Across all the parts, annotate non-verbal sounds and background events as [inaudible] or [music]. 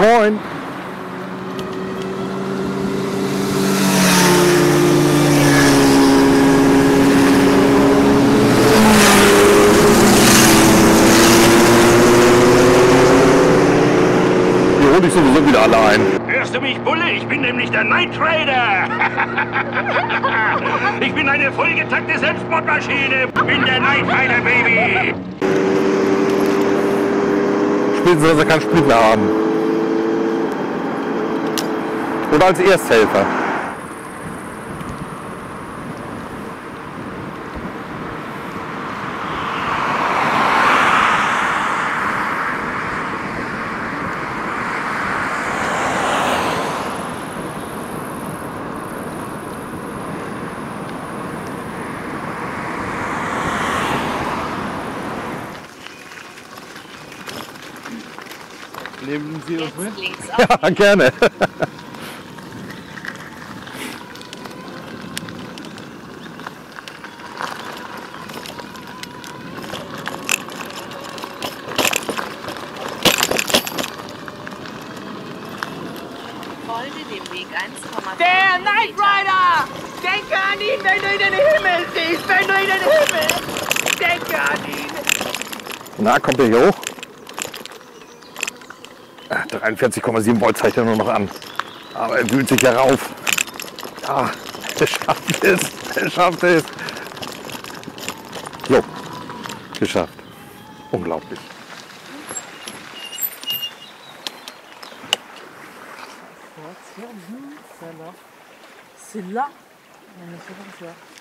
Moin. Die hole ich sowieso wieder alle ein. Hörst du mich, Bulle? Ich bin nämlich der Night Rider. ich bin eine vollgetakte Selbstmordmaschine. Bin der Night Rider, Baby. Spätestens, dass er keinen Sprit mehr haben. Oder als Ersthelfer. Nehmen Sie uns mit? [laughs] Ja, gerne. folge dem Weg 1,5 Der Knight Kilometer. Rider! Denke an ihn, wenn du ihn in den Himmel siehst! Wenn du ihn in den Himmel! Denke an ihn! Na, kommt er hier hoch? Ah, 43,7 Volt zeigt er nur noch an. Aber er wühlt sich ja rauf. Ja, [laughs] er schafft es. Er schafft es. So, geschafft. Unglaublich. C'est là c'est comme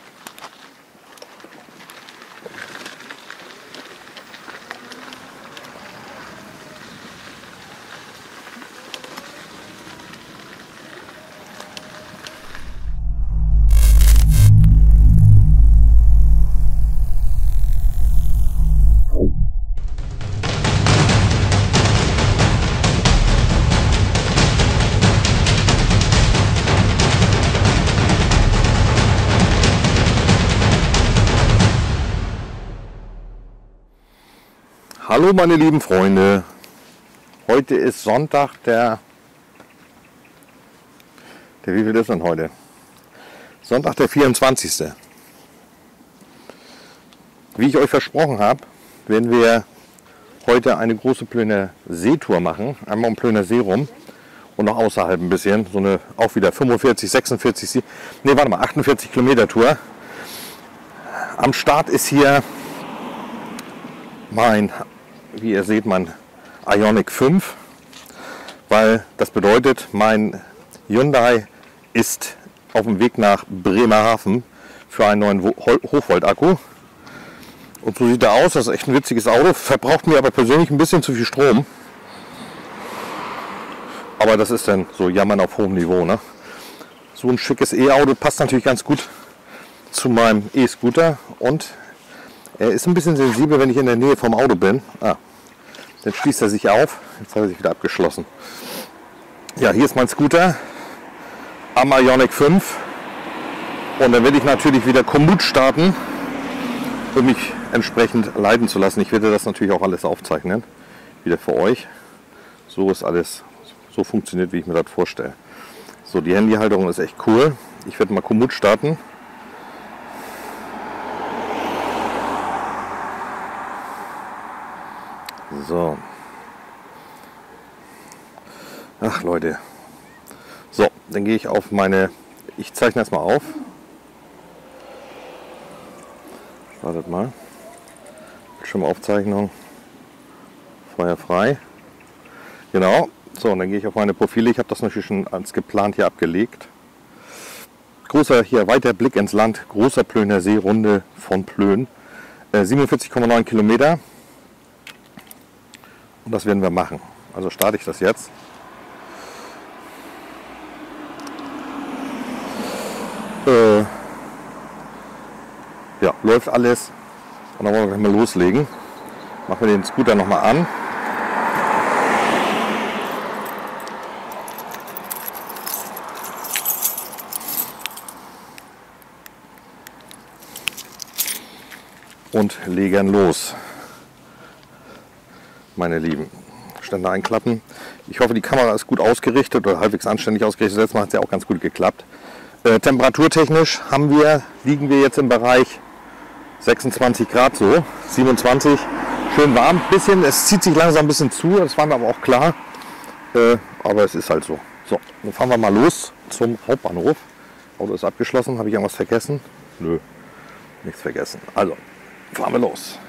Hallo meine lieben Freunde. Heute ist Sonntag, der... Der wie viel ist denn heute? Sonntag, der 24. Wie ich euch versprochen habe, werden wir heute eine große Plöner Seetour machen. Einmal um Plöner See rum und noch außerhalb ein bisschen. So eine auch wieder 45, 46, Sie- nee, warte mal, 48 Kilometer Tour. Am Start ist hier mein, wie ihr seht, mein Ionic 5, weil das bedeutet, mein Hyundai ist auf dem Weg nach Bremerhaven für einen neuen Hochvolt-Akku. Und so sieht er aus, das ist echt ein witziges Auto, verbraucht mir aber persönlich ein bisschen zu viel Strom. Aber das ist dann so Jammern auf hohem Niveau. Ne? So ein schickes E-Auto passt natürlich ganz gut zu meinem E-Scooter und er ist ein bisschen sensibel, wenn ich in der Nähe vom Auto bin. Ah, dann schließt er sich auf. Jetzt hat er sich wieder abgeschlossen. Ja, hier ist mein Scooter am Ionic 5. Und dann werde ich natürlich wieder Komoot starten, um mich entsprechend leiten zu lassen. Ich werde das natürlich auch alles aufzeichnen, wieder für euch. So ist alles, so funktioniert, wie ich mir das vorstelle. So, die Handyhalterung ist echt cool. Ich werde mal Komoot starten. So. Ach Leute. So, dann gehe ich auf meine. Ich zeichne das mal auf. Wartet mal. Bildschirmaufzeichnung. Feuer frei. Genau. So, und dann gehe ich auf meine Profile. Ich habe das natürlich schon als geplant hier abgelegt. Großer hier weiter Blick ins Land. Großer Plöner See, Runde von Plön. Äh, 47,9 Kilometer. Und das werden wir machen. Also starte ich das jetzt. Äh, ja, läuft alles. Und dann wollen wir gleich mal loslegen. Machen wir den Scooter nochmal an. Und legen los. Meine Lieben. Ständer einklappen. Ich hoffe, die Kamera ist gut ausgerichtet oder halbwegs anständig ausgerichtet. Letztes Mal hat es ja auch ganz gut geklappt. Äh, temperaturtechnisch haben wir, liegen wir jetzt im Bereich 26 Grad so, 27, schön warm. Bisschen, es zieht sich langsam ein bisschen zu, das war mir aber auch klar. Äh, aber es ist halt so. So, dann fahren wir mal los zum Hauptbahnhof. Auto ist abgeschlossen. Habe ich irgendwas vergessen? Nö, nichts vergessen. Also, fahren wir los.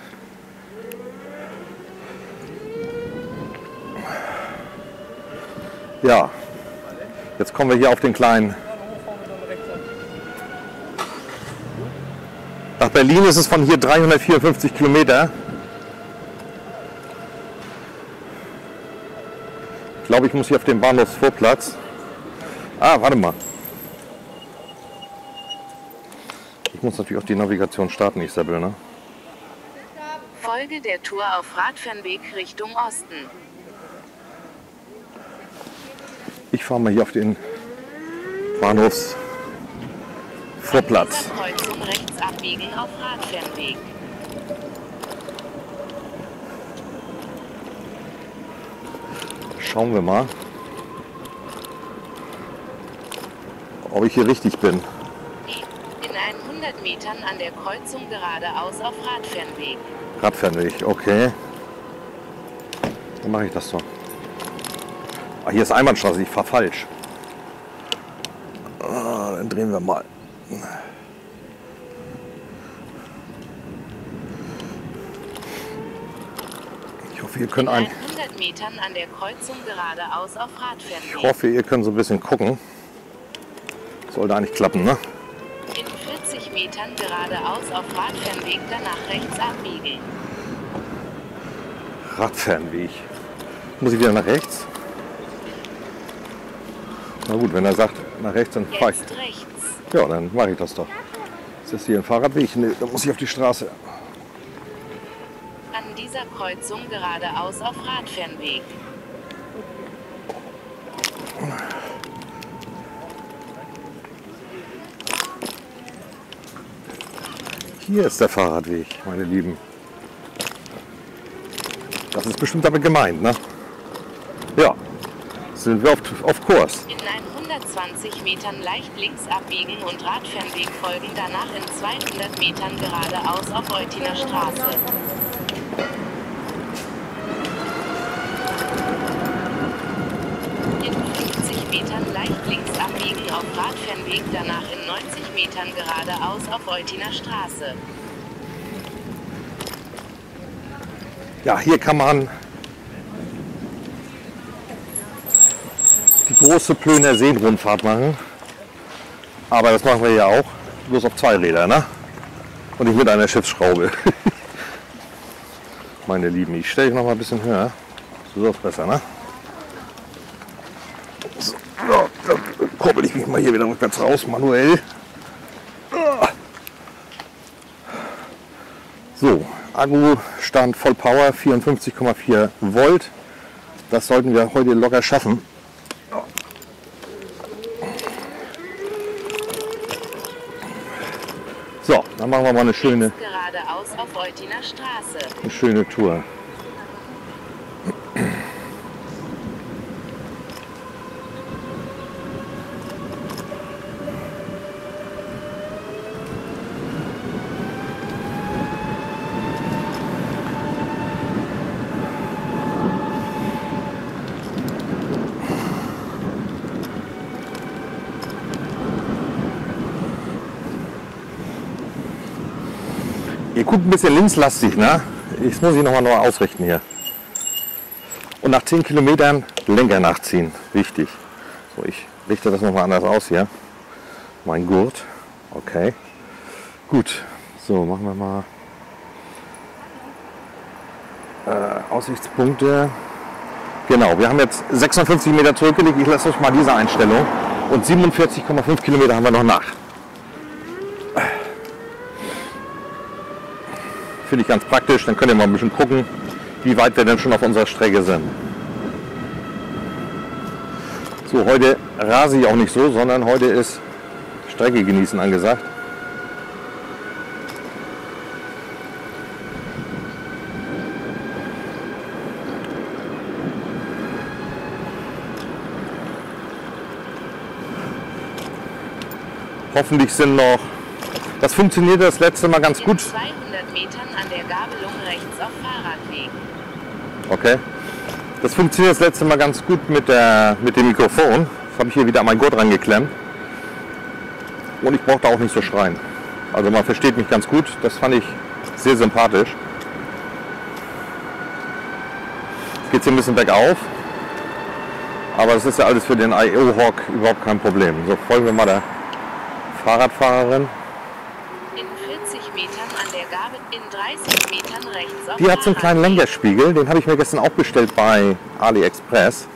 Ja, jetzt kommen wir hier auf den kleinen. Nach Berlin ist es von hier 354 Kilometer. Ich glaube, ich muss hier auf den Bahnhofsvorplatz. Ah, warte mal. Ich muss natürlich auch die Navigation starten, ich Seppel, ne? Folge der Tour auf Radfernweg Richtung Osten. Ich fahre mal hier auf den Bahnhofsvorplatz. Dieser Kreuzung rechts abbiegen auf Radfernweg. Schauen wir mal, ob ich hier richtig bin. In 100 Metern an der Kreuzung geradeaus auf Radfernweg. Radfernweg, okay. Dann mache ich das so. Ah, hier ist Einbahnstraße, ich fahre falsch. Ah, dann drehen wir mal. Ich hoffe, ihr könnt In ein. 100 Metern an der Kreuzung geradeaus auf Radfernweg. Ich hoffe, ihr könnt so ein bisschen gucken. Sollte eigentlich klappen, ne? In 40 Metern geradeaus auf Radfernweg, danach rechts abbiegen. Radfernweg. Muss ich wieder nach rechts? Na gut, wenn er sagt nach rechts, dann fahre ich. Ja, dann mache ich das doch. Ist das hier ein Fahrradweg? Nee, da muss ich auf die Straße. An dieser Kreuzung geradeaus auf Radfernweg. Hier ist der Fahrradweg, meine Lieben. Das ist bestimmt damit gemeint, ne? Ja, sind wir auf, auf Kurs. In 120 Metern leicht links abbiegen und Radfernweg folgen, danach in 200 Metern geradeaus auf Eutiner Straße. In 50 Metern leicht links abbiegen auf Radfernweg, danach in 90 Metern geradeaus auf Eutiner Straße. Ja, hier kann man große Plöner Seenrundfahrt machen. Aber das machen wir ja auch, bloß auf zwei Räder, ne? Und nicht mit einer Schiffsschraube. [laughs] Meine Lieben, ich stelle ich noch mal ein bisschen höher. So ist besser, ne? So, dann kurbel ich mich mal hier wieder rückwärts raus, manuell. So, Akkustand voll Power, 54,4 Volt. Das sollten wir heute locker schaffen. So, dann machen wir mal eine schöne, geradeaus auf Eutiner Straße. eine schöne Tour. Guckt ein bisschen linkslastig, ne? Ich muss ich nochmal neu ausrichten hier. Und nach 10 Kilometern Lenker nachziehen. Wichtig. So, ich richte das nochmal anders aus hier. Mein Gurt. Okay. Gut. So, machen wir mal äh, Aussichtspunkte. Genau, wir haben jetzt 56 Meter zurückgelegt. Ich lasse euch mal diese Einstellung. Und 47,5 Kilometer haben wir noch nach. Finde ich ganz praktisch. Dann könnt ihr mal ein bisschen gucken, wie weit wir denn schon auf unserer Strecke sind. So, heute rase ich auch nicht so, sondern heute ist Strecke genießen angesagt. Hoffentlich sind noch. Das funktioniert das letzte Mal ganz gut. 200 Metern an der Gabelung rechts auf Fahrradweg. Okay. Das funktioniert das letzte Mal ganz gut mit, der, mit dem Mikrofon. Das habe ich hier wieder an mein Gurt rangeklemmt. Und ich brauchte auch nicht so schreien. Also man versteht mich ganz gut. Das fand ich sehr sympathisch. Jetzt geht es hier ein bisschen bergauf. Aber das ist ja alles für den IO Hawk überhaupt kein Problem. So folgen wir mal der Fahrradfahrerin. In 40 Metern an der Gabel, in 30 Metern rechts auf Die hat so einen kleinen. Lenkerspiegel, den habe ich mir gestern auch bestellt bei AliExpress.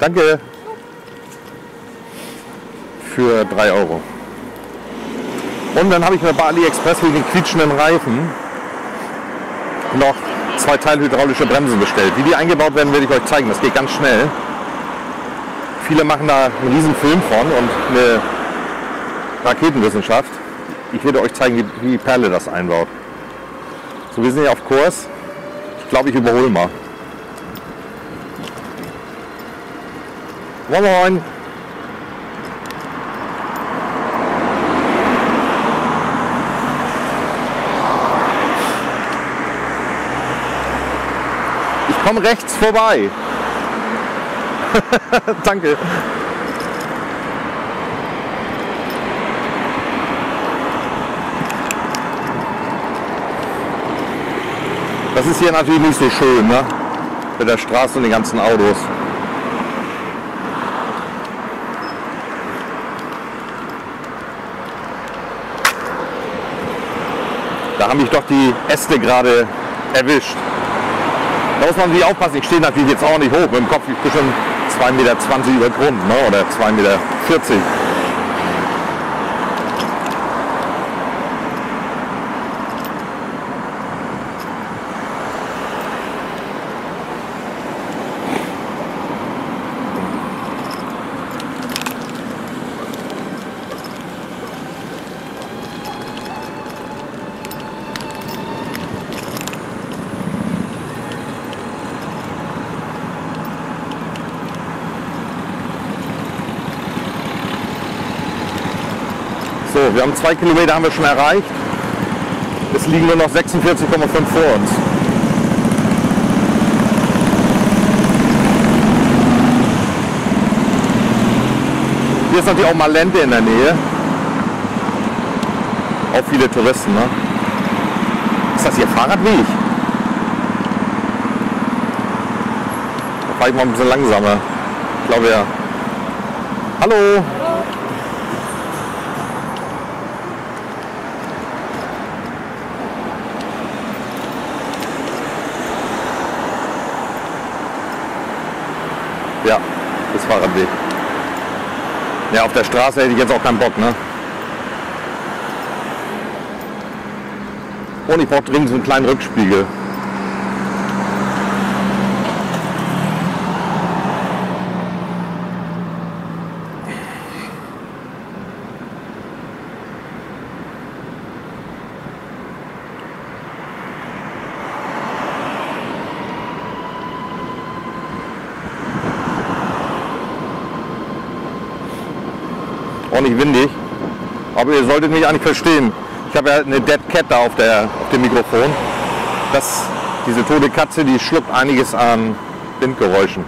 Danke. Für 3 Euro. Und dann habe ich mir bei AliExpress wegen den quietschenden Reifen noch zwei Teile hydraulische Bremsen bestellt. Wie die eingebaut werden, werde ich euch zeigen. Das geht ganz schnell. Viele machen da einen riesen Film von und eine Raketenwissenschaft. Ich werde euch zeigen, wie Perle das einbaut. So, wir sind hier auf Kurs. Ich glaube, ich überhole mal. Moin Moin. Ich komme rechts vorbei. [laughs] Danke. Das ist hier natürlich nicht so schön, ne? Mit der Straße und den ganzen Autos. Da haben mich doch die Äste gerade erwischt. Da muss man natürlich aufpassen. Ich stehe natürlich jetzt auch nicht hoch. Mit dem Kopf ich bestimmt 2,20 Meter über Grund ne? oder 2,40 Meter. Wir haben zwei Kilometer haben wir schon erreicht. Es liegen nur noch 46,5 vor uns. Hier ist natürlich auch Malente in der Nähe. Auch viele Touristen, ne? Ist das hier Fahrradweg? Da fahre ich mal ein bisschen langsamer. Ich glaube ja. Hallo! Ja, das Fahrradweg. Ja, auf der Straße hätte ich jetzt auch keinen Bock, ne? Und ich brauche dringend so einen kleinen Rückspiegel. Nicht windig. Aber ihr solltet mich eigentlich verstehen. Ich habe ja eine Dead Cat da auf, der, auf dem Mikrofon. Das, diese tote Katze, die schluckt einiges an Windgeräuschen.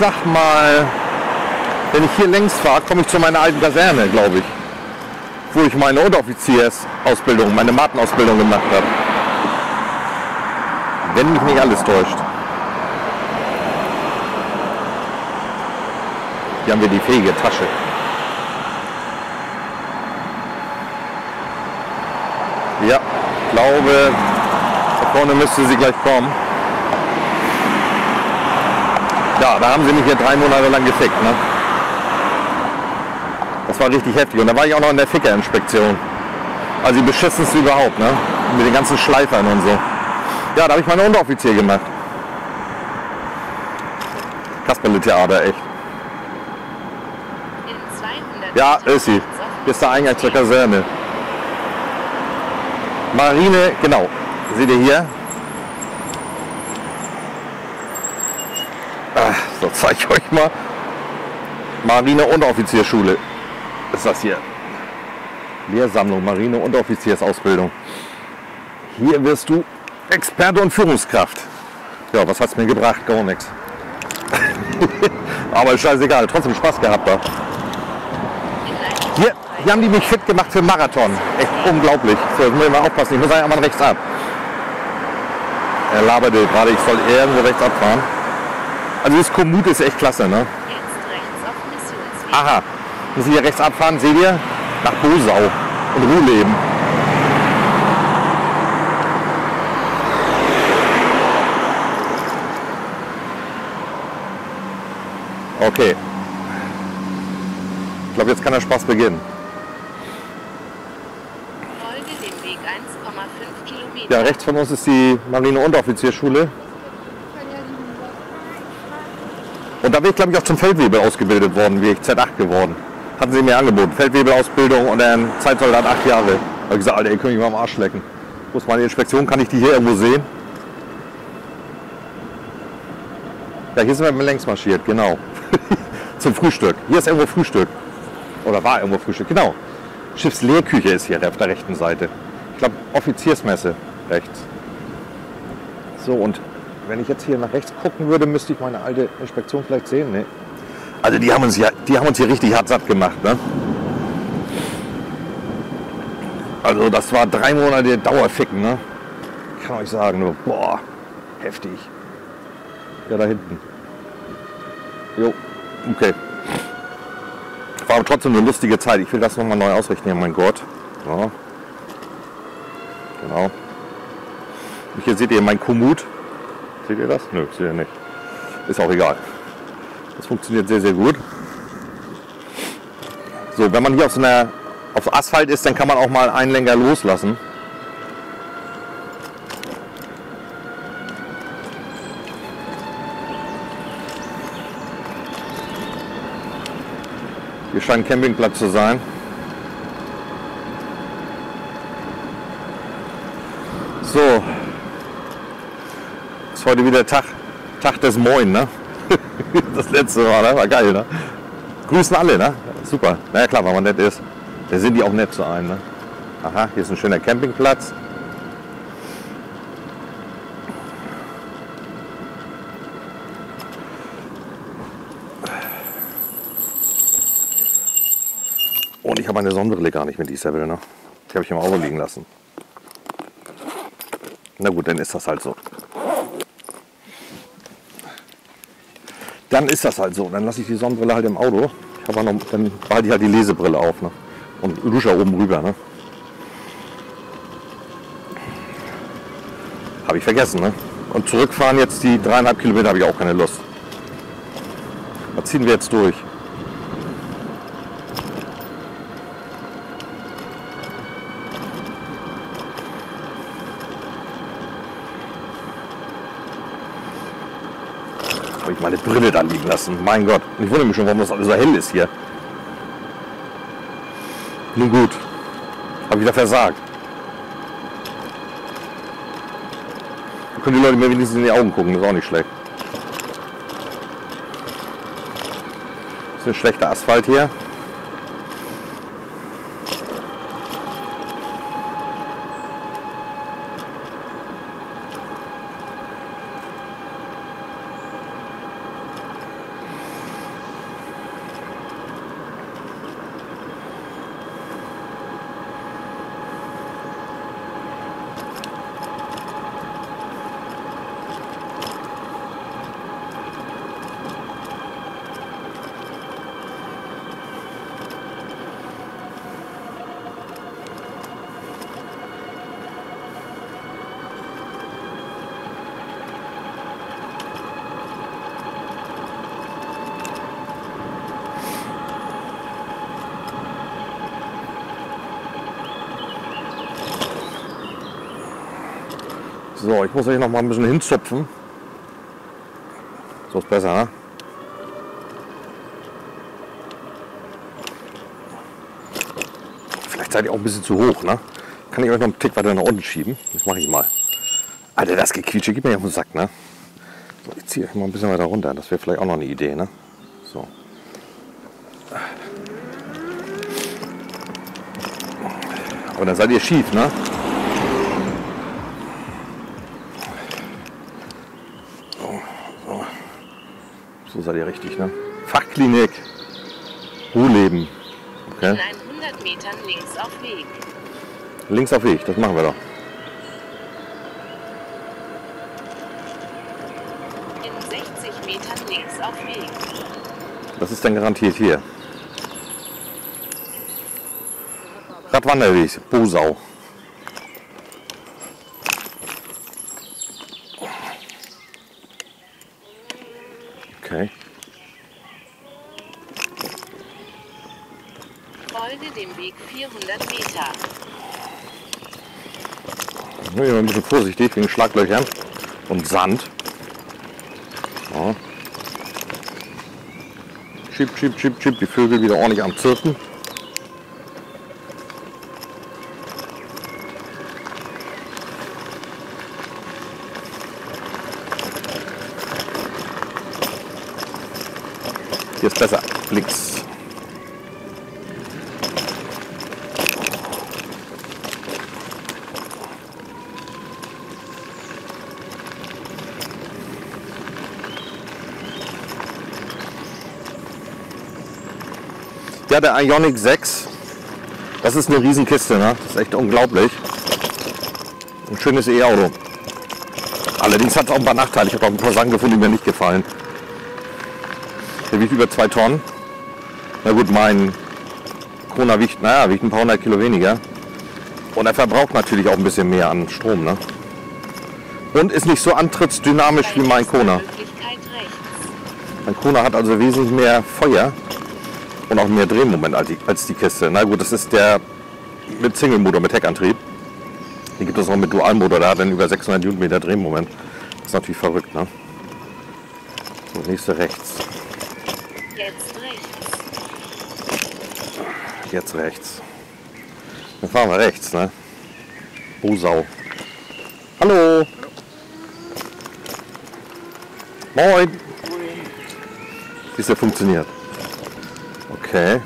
Sag mal, wenn ich hier längs fahre, komme ich zu meiner alten Kaserne, glaube ich. Wo ich meine Unteroffiziersausbildung, meine Matenausbildung gemacht habe. Wenn mich nicht alles täuscht. Hier haben wir die fähige Tasche. Ja, glaube, da vorne müsste sie gleich kommen. Ja, da haben sie mich hier drei Monate lang gefickt. Ne? Das war richtig heftig. Und da war ich auch noch in der Fickerinspektion. Also die beschissenste überhaupt, ne? Mit den ganzen Schleifern und so. Ja, da habe ich meine Unteroffizier gemacht. Kasperle-Theater, echt. In 200 Ja, ist sie. Hier ist der Eingang zur Kaserne. Marine, genau. Seht ihr hier? zeige ich euch mal. Marine- und Offiziersschule ist das hier. Lehrsammlung, Marine- und Offiziersausbildung. Hier wirst du Experte und Führungskraft. Ja, was hat's mir gebracht? Gar nichts. [laughs] Aber scheißegal, trotzdem Spaß gehabt da. Hier haben die mich fit gemacht für Marathon. Echt unglaublich. So, jetzt muss ich mal aufpassen, ich muss einmal rechts ab. Er laberte gerade, ich soll irgendwo rechts abfahren. Also das Kommut ist echt klasse, ne? Aha, muss ich hier rechts abfahren, seht ihr? Nach Bosau und Ruhleben. Okay. Ich glaube, jetzt kann der Spaß beginnen. Folge dem Weg 1,5 Kilometer. Ja, rechts von uns ist die Marine- und Offiziersschule. Und da bin ich, glaube ich, auch zum Feldwebel ausgebildet worden, wie ich Z8 geworden. Hatten sie mir angeboten. Feldwebelausbildung und dann Zeitsoldat acht Jahre. Da habe ich gesagt, Alter, ihr könnt mich mal am Arsch lecken. Wo ist meine Inspektion? Kann ich die hier irgendwo sehen? Ja, hier sind wir längs marschiert, genau. [laughs] Zum Frühstück. Hier ist irgendwo Frühstück. Oder war irgendwo Frühstück, genau. Schiffslehrküche ist hier auf der rechten Seite. Ich glaube, Offiziersmesse rechts. So, und wenn ich jetzt hier nach rechts gucken würde, müsste ich meine alte Inspektion vielleicht sehen. Nee. Also die haben uns ja, die haben uns hier richtig hart satt gemacht, ne? Also das war drei Monate Dauerficken, ne? Kann euch sagen, nur, boah, heftig. Ja, da hinten. Jo, okay. War aber trotzdem eine lustige Zeit. Ich will das nochmal neu ausrichten hier, mein Gott. Ja. Genau. Hier seht ihr mein Komoot. Seht ihr das? Nö, seht ihr nicht. Ist auch egal. Das funktioniert sehr, sehr gut. So, wenn man hier auf so einer auf Asphalt ist, dann kann man auch mal einen Lenker loslassen. Hier scheint ein Campingplatz zu sein. So. Heute wieder Tag, Tag des Moin, ne? [laughs] Das letzte Mal, ne? War geil, ne? Grüßen alle, ne? Super. Na ja, klar, wenn man nett ist. Da sind die auch nett zu einem, ne? Aha, hier ist ein schöner Campingplatz. Und ich habe meine Sonnenbrille gar nicht mit Isabel, ne? Die habe ich im Auto liegen lassen. Na gut, dann ist das halt so. Dann ist das halt so. Dann lasse ich die Sonnenbrille halt im Auto. Habe noch, dann behalte ich halt die Lesebrille auf. Ne? Und dusche oben rüber. Ne? Habe ich vergessen. Ne? Und zurückfahren jetzt die dreieinhalb Kilometer habe ich auch keine Lust. Da ziehen wir jetzt durch. Meine Brille da liegen lassen. Mein Gott. Ich wundere mich schon, warum das alles so hell ist hier. Nun gut. Habe wieder versagt. Da können die Leute mir wenigstens in die Augen gucken. Das ist auch nicht schlecht. Das ist ein schlechter Asphalt hier. Ich muss euch noch mal ein bisschen hinzupfen. So ist besser, ne? Vielleicht seid ihr auch ein bisschen zu hoch, ne? Kann ich euch noch einen Tick weiter nach unten schieben? Das mache ich mal. Alter, das Gequietsche geht mir auf den Sack, ne? So, ich ziehe euch mal ein bisschen weiter runter. Das wäre vielleicht auch noch eine Idee, ne? So. Aber dann seid ihr schief, ne? So seid ihr richtig, ne? Fachklinik. Ruhleben. Okay. In 100 Metern links auf Weg. Links auf Weg, das machen wir doch. In 60 Metern links auf Weg. Das ist dann garantiert hier. Radwanderweg, Bosau. Okay. Folge dem Weg 400 Meter. Ich bin ein bisschen vorsichtig wegen Schlaglöchern und Sand. So. Chip, chip, chip, chip, die Vögel wieder ordentlich am Zirpen. Hier ist besser. Links. Ja, der Ionic 6. Das ist eine Riesenkiste, ne? Das ist echt unglaublich. Ein schönes E-Auto. Allerdings hat es auch ein paar Nachteile. Ich habe auch ein paar Sachen gefunden, die mir nicht gefallen. Der wiegt über zwei Tonnen. Na gut, mein Kona wiegt, naja, wiegt ein paar hundert Kilo weniger. Und er verbraucht natürlich auch ein bisschen mehr an Strom. Ne? Und ist nicht so antrittsdynamisch wie mein Kona. Mein Kona hat also wesentlich mehr Feuer und auch mehr Drehmoment als die, als die Kiste. Na gut, das ist der mit Single-Motor, mit Heckantrieb. Hier gibt es auch mit Dualmotor, da hat er über 600 Newtonmeter Drehmoment. Das ist natürlich verrückt. Ne? So, nächste rechts. Jetzt rechts. Jetzt rechts. Dann fahren wir rechts, ne? Bosau. Hallo. Moin. Wie es ja funktioniert. Okay.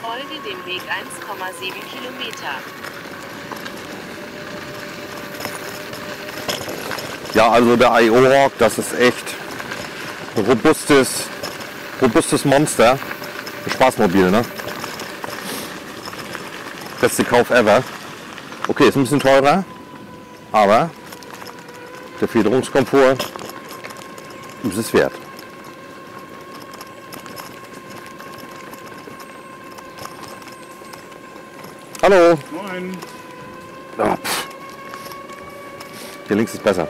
Folge dem Weg 1,7 Kilometer. Ja, also der IO Hawk, das ist echt ein robustes, robustes Monster. Ein Spaßmobil, ne? Beste Kauf ever. Okay, ist ein bisschen teurer, aber der Federungskomfort ist es wert. Hallo. Moin. Pff. Hier links ist besser.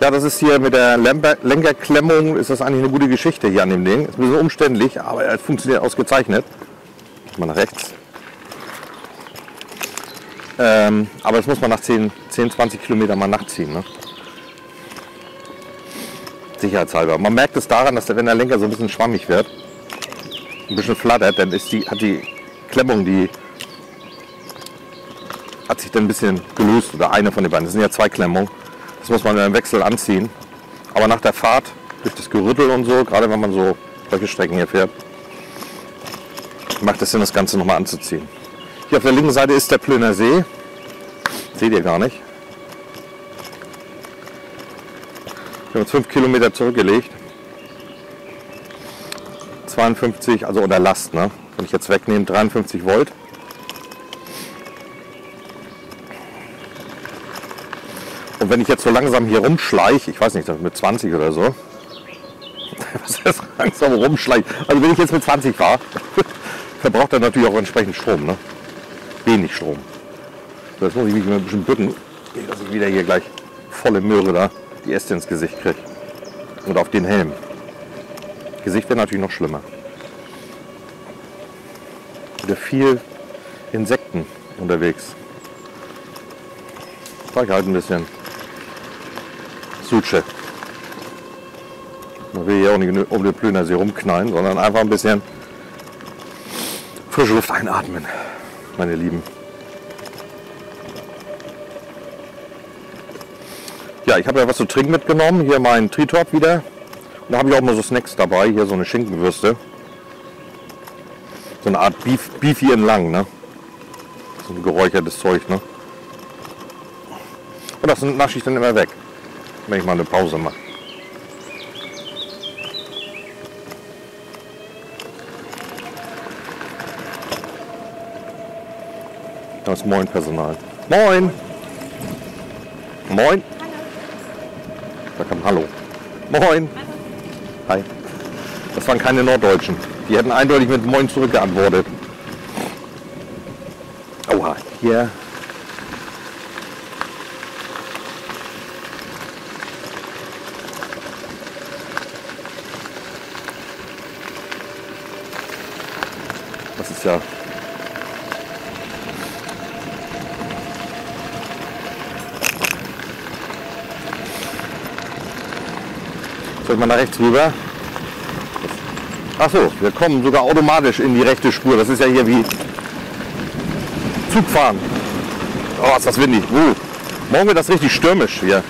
Ja, das ist hier mit der Lenkerklemmung, ist das eigentlich eine gute Geschichte hier an dem Ding. Ist ein bisschen umständlich, aber es funktioniert ausgezeichnet. Mal nach rechts. Ähm, aber das muss man nach 10, 10 20 Kilometern mal nachziehen. Ne? Sicherheitshalber. Man merkt es daran, dass der, wenn der Lenker so ein bisschen schwammig wird, ein bisschen flattert, dann ist die, hat die Klemmung, die hat sich dann ein bisschen gelöst oder eine von den beiden. Das sind ja zwei Klemmungen. Das muss man im Wechsel anziehen. Aber nach der Fahrt, durch das Gerüttel und so, gerade wenn man so solche Strecken hier fährt, macht es Sinn, das Ganze nochmal anzuziehen. Hier auf der linken Seite ist der Plöner See. Seht ihr gar nicht. Wir haben uns fünf Kilometer zurückgelegt. 52, also unter Last, ne? Wenn ich jetzt wegnehme, 53 Volt. Und wenn ich jetzt so langsam hier rumschleiche, ich weiß nicht, mit 20 oder so, [laughs] was heißt langsam rumschleiche? Also wenn ich jetzt mit 20 fahre, [laughs] verbraucht er natürlich auch entsprechend Strom, ne? Wenig Strom. So, Jetzt muss ich mich ein bisschen bücken, dass ich wieder hier gleich volle Möhre da die Äste ins Gesicht kriege. Und auf den Helm. Gesicht wäre natürlich noch schlimmer. Wieder viel Insekten unterwegs. Zeig halt ein bisschen Suche. Man will hier auch nicht um den Plöner See rumknallen, sondern einfach ein bisschen frische Luft einatmen, meine Lieben. Ja, ich habe ja was zu trinken mitgenommen. Hier mein Tritop wieder. Und da habe ich auch mal so Snacks dabei. Hier so eine Schinkenwürste. So eine Art Beef, Beefy in lang, ne? So ein geräuchertes Zeug, ne? Und das nasche ich dann immer weg, wenn ich mal eine Pause mache. Das Moin Personal. Moin! Moin! Da kam Hallo. Moin! Hi. Das waren keine Norddeutschen. Die hätten eindeutig mit Moin zurückgeantwortet. Oha, hier. Das ist ja Ich mal nach rechts rüber? Achso, wir kommen sogar automatisch in die rechte Spur. Das ist ja hier wie Zugfahren. Oh, ist das windig. Uh, morgen wird das richtig stürmisch hier.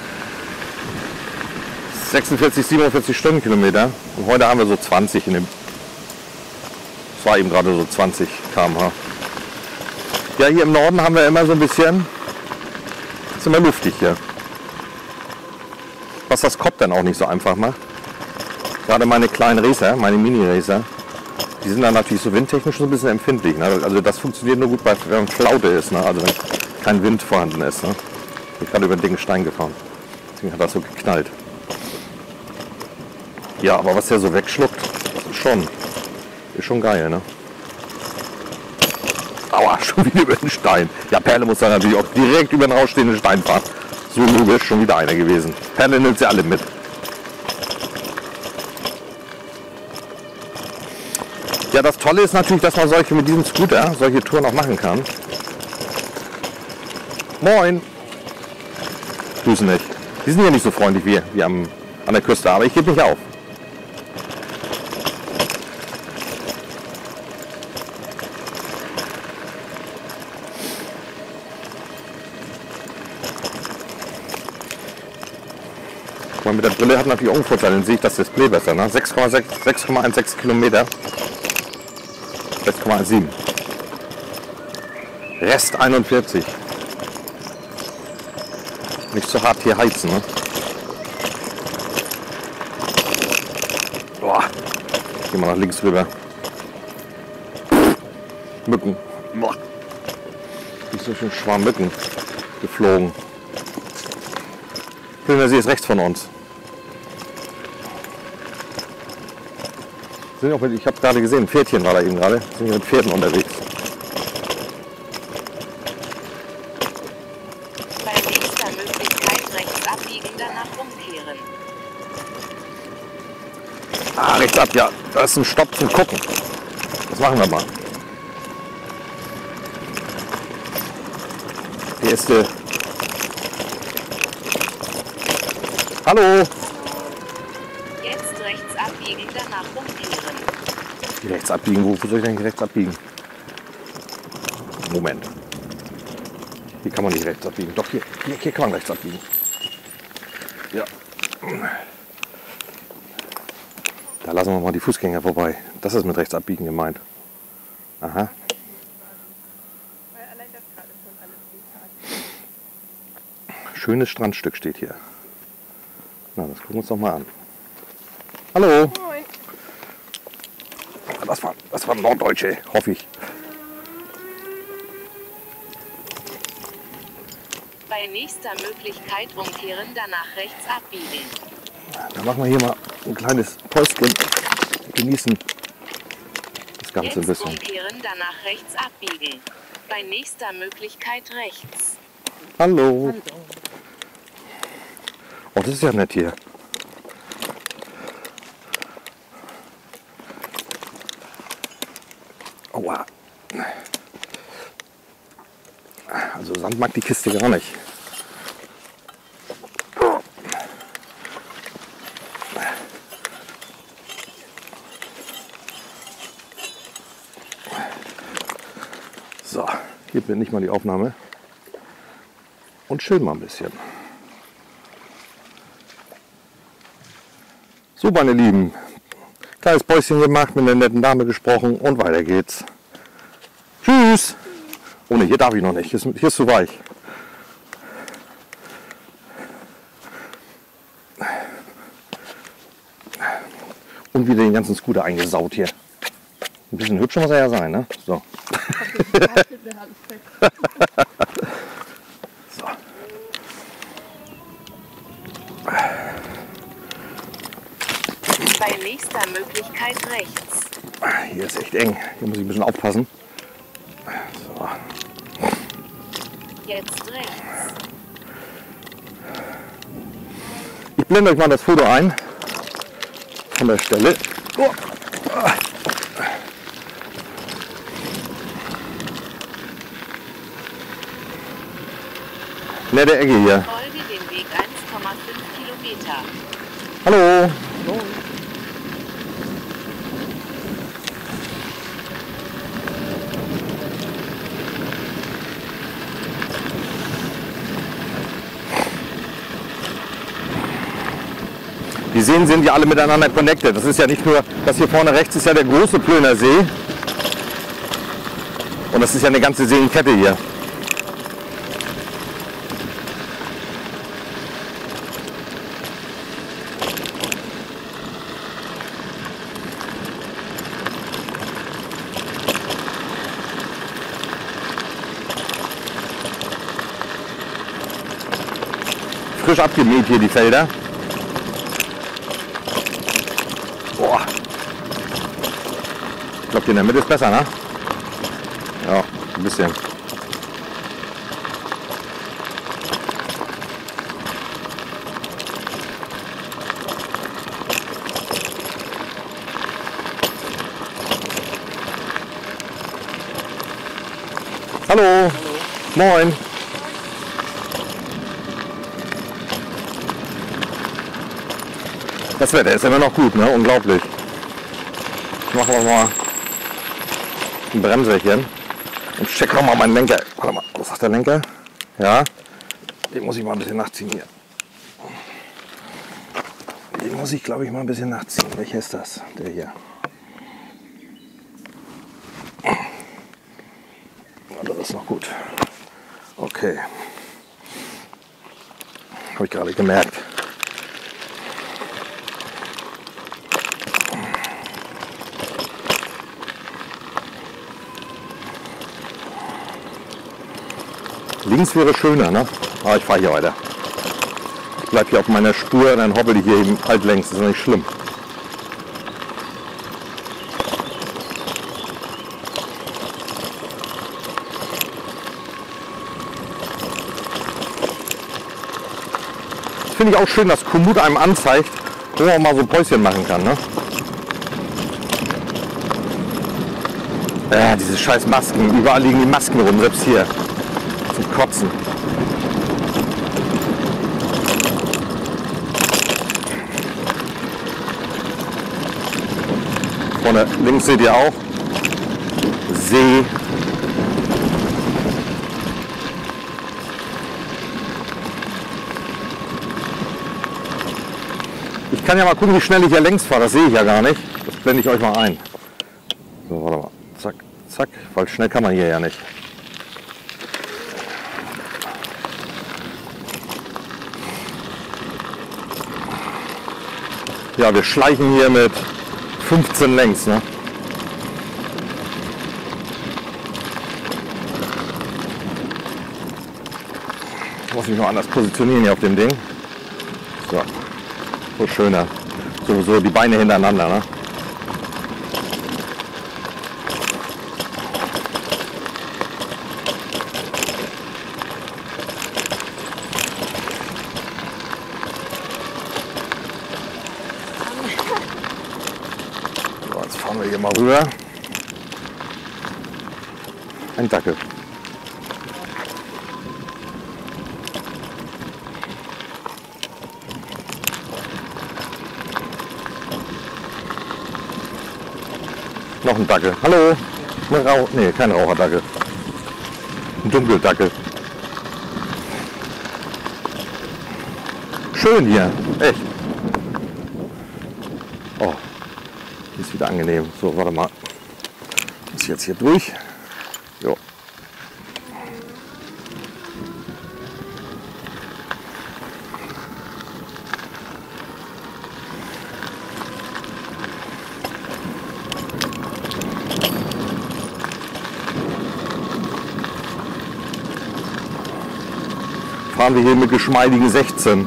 46, 47 Stundenkilometer. Und heute haben wir so 20 in dem. Es war eben gerade so 20 km/h. Ja, hier im Norden haben wir immer so ein bisschen. Ist immer luftig hier. Was das Kopf dann auch nicht so einfach macht. Gerade meine kleinen Racer, meine Mini-Racer, die sind dann natürlich so windtechnisch so ein bisschen empfindlich. Ne? Also das funktioniert nur gut, wenn Flaute ist, ne? also wenn kein Wind vorhanden ist. Ne? Ich bin gerade über den dicken Stein gefahren. Deswegen hat das so geknallt. Ja, aber was der so wegschluckt, schon, ist schon geil. Ne? Aua, [laughs] schon wieder über den Stein. Ja, Perle muss dann natürlich auch direkt über den rausstehenden Stein fahren. So logisch, schon wieder einer gewesen. Perle nimmt sie alle mit. Ja, das Tolle ist natürlich, dass man solche mit diesem Scooter solche Touren auch machen kann. Moin. Grüßen nicht. Die sind ja nicht so freundlich wie, wie am, an der Küste, aber ich gebe nicht auf. Mit der Brille hat natürlich auch einen Vorteil, dann sehe ich das Display besser. Ne? 6,6 6,16 Kilometer. 6,7. Rest 41. Nicht so hart hier heizen. Ne? Boah. Geh mal nach links rüber. Mücken. Boah. Ist so schön Schwarm Mücken geflogen. Filmer, ist rechts von uns. Sind auch ich habe gerade gesehen, ein Pferdchen war da eben gerade. Sind hier mit Pferden unterwegs. Bei nächster Möglichkeit rechts abbiegen, danach umkehren. Ah, rechts ab, ja. Da ist ein Stopp zum Gucken. Das machen wir mal. Hier ist der. Hallo! Jetzt rechts abbiegen, danach umkehren. Hier rechts abbiegen. Wo soll ich denn rechts abbiegen? Moment. Hier kann man nicht rechts abbiegen. Doch, hier, hier, hier kann man rechts abbiegen. Ja. Da lassen wir mal die Fußgänger vorbei. Das ist mit rechts abbiegen gemeint. Aha. Schönes Strandstück steht hier. Na, das gucken wir uns doch mal an. Hallo. Das war, das war Norddeutsche, hoffe ich. Bei nächster Möglichkeit umkehren, danach rechts abbiegen. Dann machen wir hier mal ein kleines Päuschen. Genießen das Ganze ein Jetzt bisschen. umkehren, danach rechts abbiegen. Bei nächster Möglichkeit rechts. Hallo. Oh, das ist ja nett hier. Aua. Mag die Kiste gar nicht. Geht mir nicht mal die Aufnahme. Und chill mal ein bisschen. So, meine Lieben. Kleines Päuschen gemacht, mit einer netten Dame gesprochen und weiter geht's. Tschüss. Oh ne, hier darf ich noch nicht. Hier ist, hier ist zu weich. Und wieder den ganzen Scooter eingesaut hier. Ein bisschen hübscher muss er ja sein, ne? So. so. Bei nächster Möglichkeit rechts. Hier ist echt eng. Hier muss ich ein bisschen aufpassen. So. Jetzt rechts. Ich blende euch mal das Foto ein von der Stelle. Oh. Nette Ecke hier. Folge dem Weg 1,5 Kilometer. Hallo. Die Seen sind ja alle miteinander connected. Das ist ja nicht nur, das hier vorne rechts ist ja der große Plöner See. Und das ist ja eine ganze Seenkette hier. Frisch abgemäht hier die Felder. Boah. Die in der Mitte ist besser, ne? Ja, ein bisschen. Hallo. Moin. Das Wetter ist immer noch gut, ne? Unglaublich. Ich mache aber mal ein Bremserchen und check noch mal meinen Lenker. Warte mal, was sagt der Lenker? Ja, den muss ich mal ein bisschen nachziehen hier. Den muss ich, glaube ich, mal ein bisschen nachziehen. Welcher ist das? Der hier. Das ist noch gut. Okay. Habe ich gerade gemerkt. Links wäre schöner, ne? Aber ich fahre hier weiter. Ich bleibe hier auf meiner Spur, dann hoppel ich hier eben halt längs. Ist nicht schlimm. Finde ich auch schön, dass Komoot einem anzeigt, wo man mal so Päuschen machen kann. Ne? Ja, diese scheiß Masken. Überall liegen die Masken rum, selbst hier. Kotzen. Vorne links seht ihr auch See. Ich kann ja mal gucken, wie schnell ich hier längs fahre. Das sehe ich ja gar nicht. Das blende ich euch mal ein. So, warte mal. Zack, zack. Weil schnell kann man hier ja nicht. Ja, wir schleichen hier mit 15 längs. Ne? Ich muss mich noch anders positionieren hier auf dem Ding. So, so schöner. So, so die Beine hintereinander. Ne? So, jetzt fahren wir hier mal rüber. Ein Dackel. Noch ein Dackel. Hallo. Eine Rauch nee, kein Raucherdackel. Ein Dunkeldackel. Schön hier, echt. Oh, ist wieder angenehm. So, warte mal. Ist jetzt hier durch. Fahren wir hier mit geschmeidigen 16.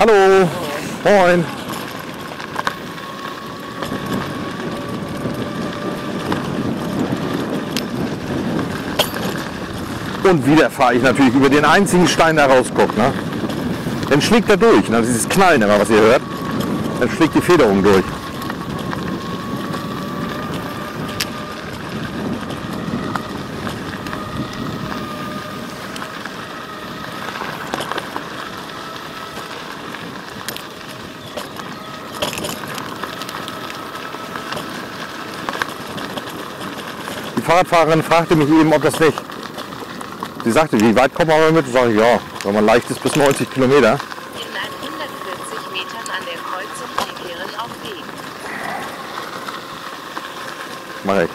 Hallo. Moin. Und wieder fahre ich natürlich über den einzigen Stein, der rausguckt. Ne? Dann schlägt er durch. Ne? Dieses Knallen immer, was ihr hört. Dann schlägt die Federung durch. Die Fahrradfahrerin fragte mich eben, ob das nicht. Sie sagte, wie weit kommen wir damit? Sag ich, ja, wenn man leicht ist bis 90 Kilometer. In 140 Metern an der Kreuzung umkehren auf Weg. Mach ich.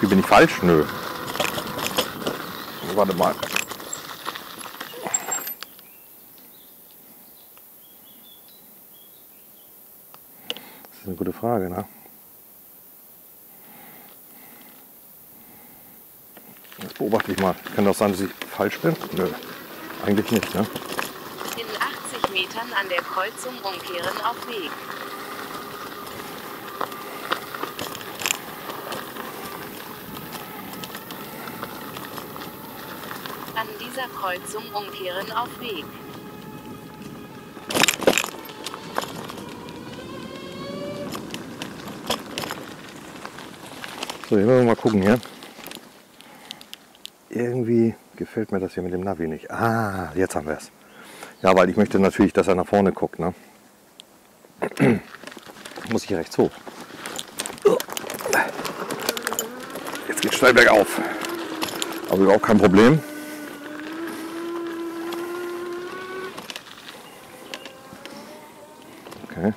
Wie bin ich falsch? Nö. Warte mal. Das ist eine gute Frage, ne? Jetzt beobachte ich mal. Kann das sein, dass ich falsch bin? Nö. Eigentlich nicht, ne? In 80 Metern an der Kreuzung umkehren auf Weg. An dieser Kreuzung umkehren auf Weg. So, hier wollen wir mal gucken hier. Irgendwie gefällt mir das hier mit dem Navi nicht. Ah, jetzt haben wir es. Ja, weil ich möchte natürlich, dass er nach vorne guckt. Ne? [clears throat] Muss ich hier rechts hoch. Jetzt geht steil bergauf. Aber überhaupt kein Problem. Okay.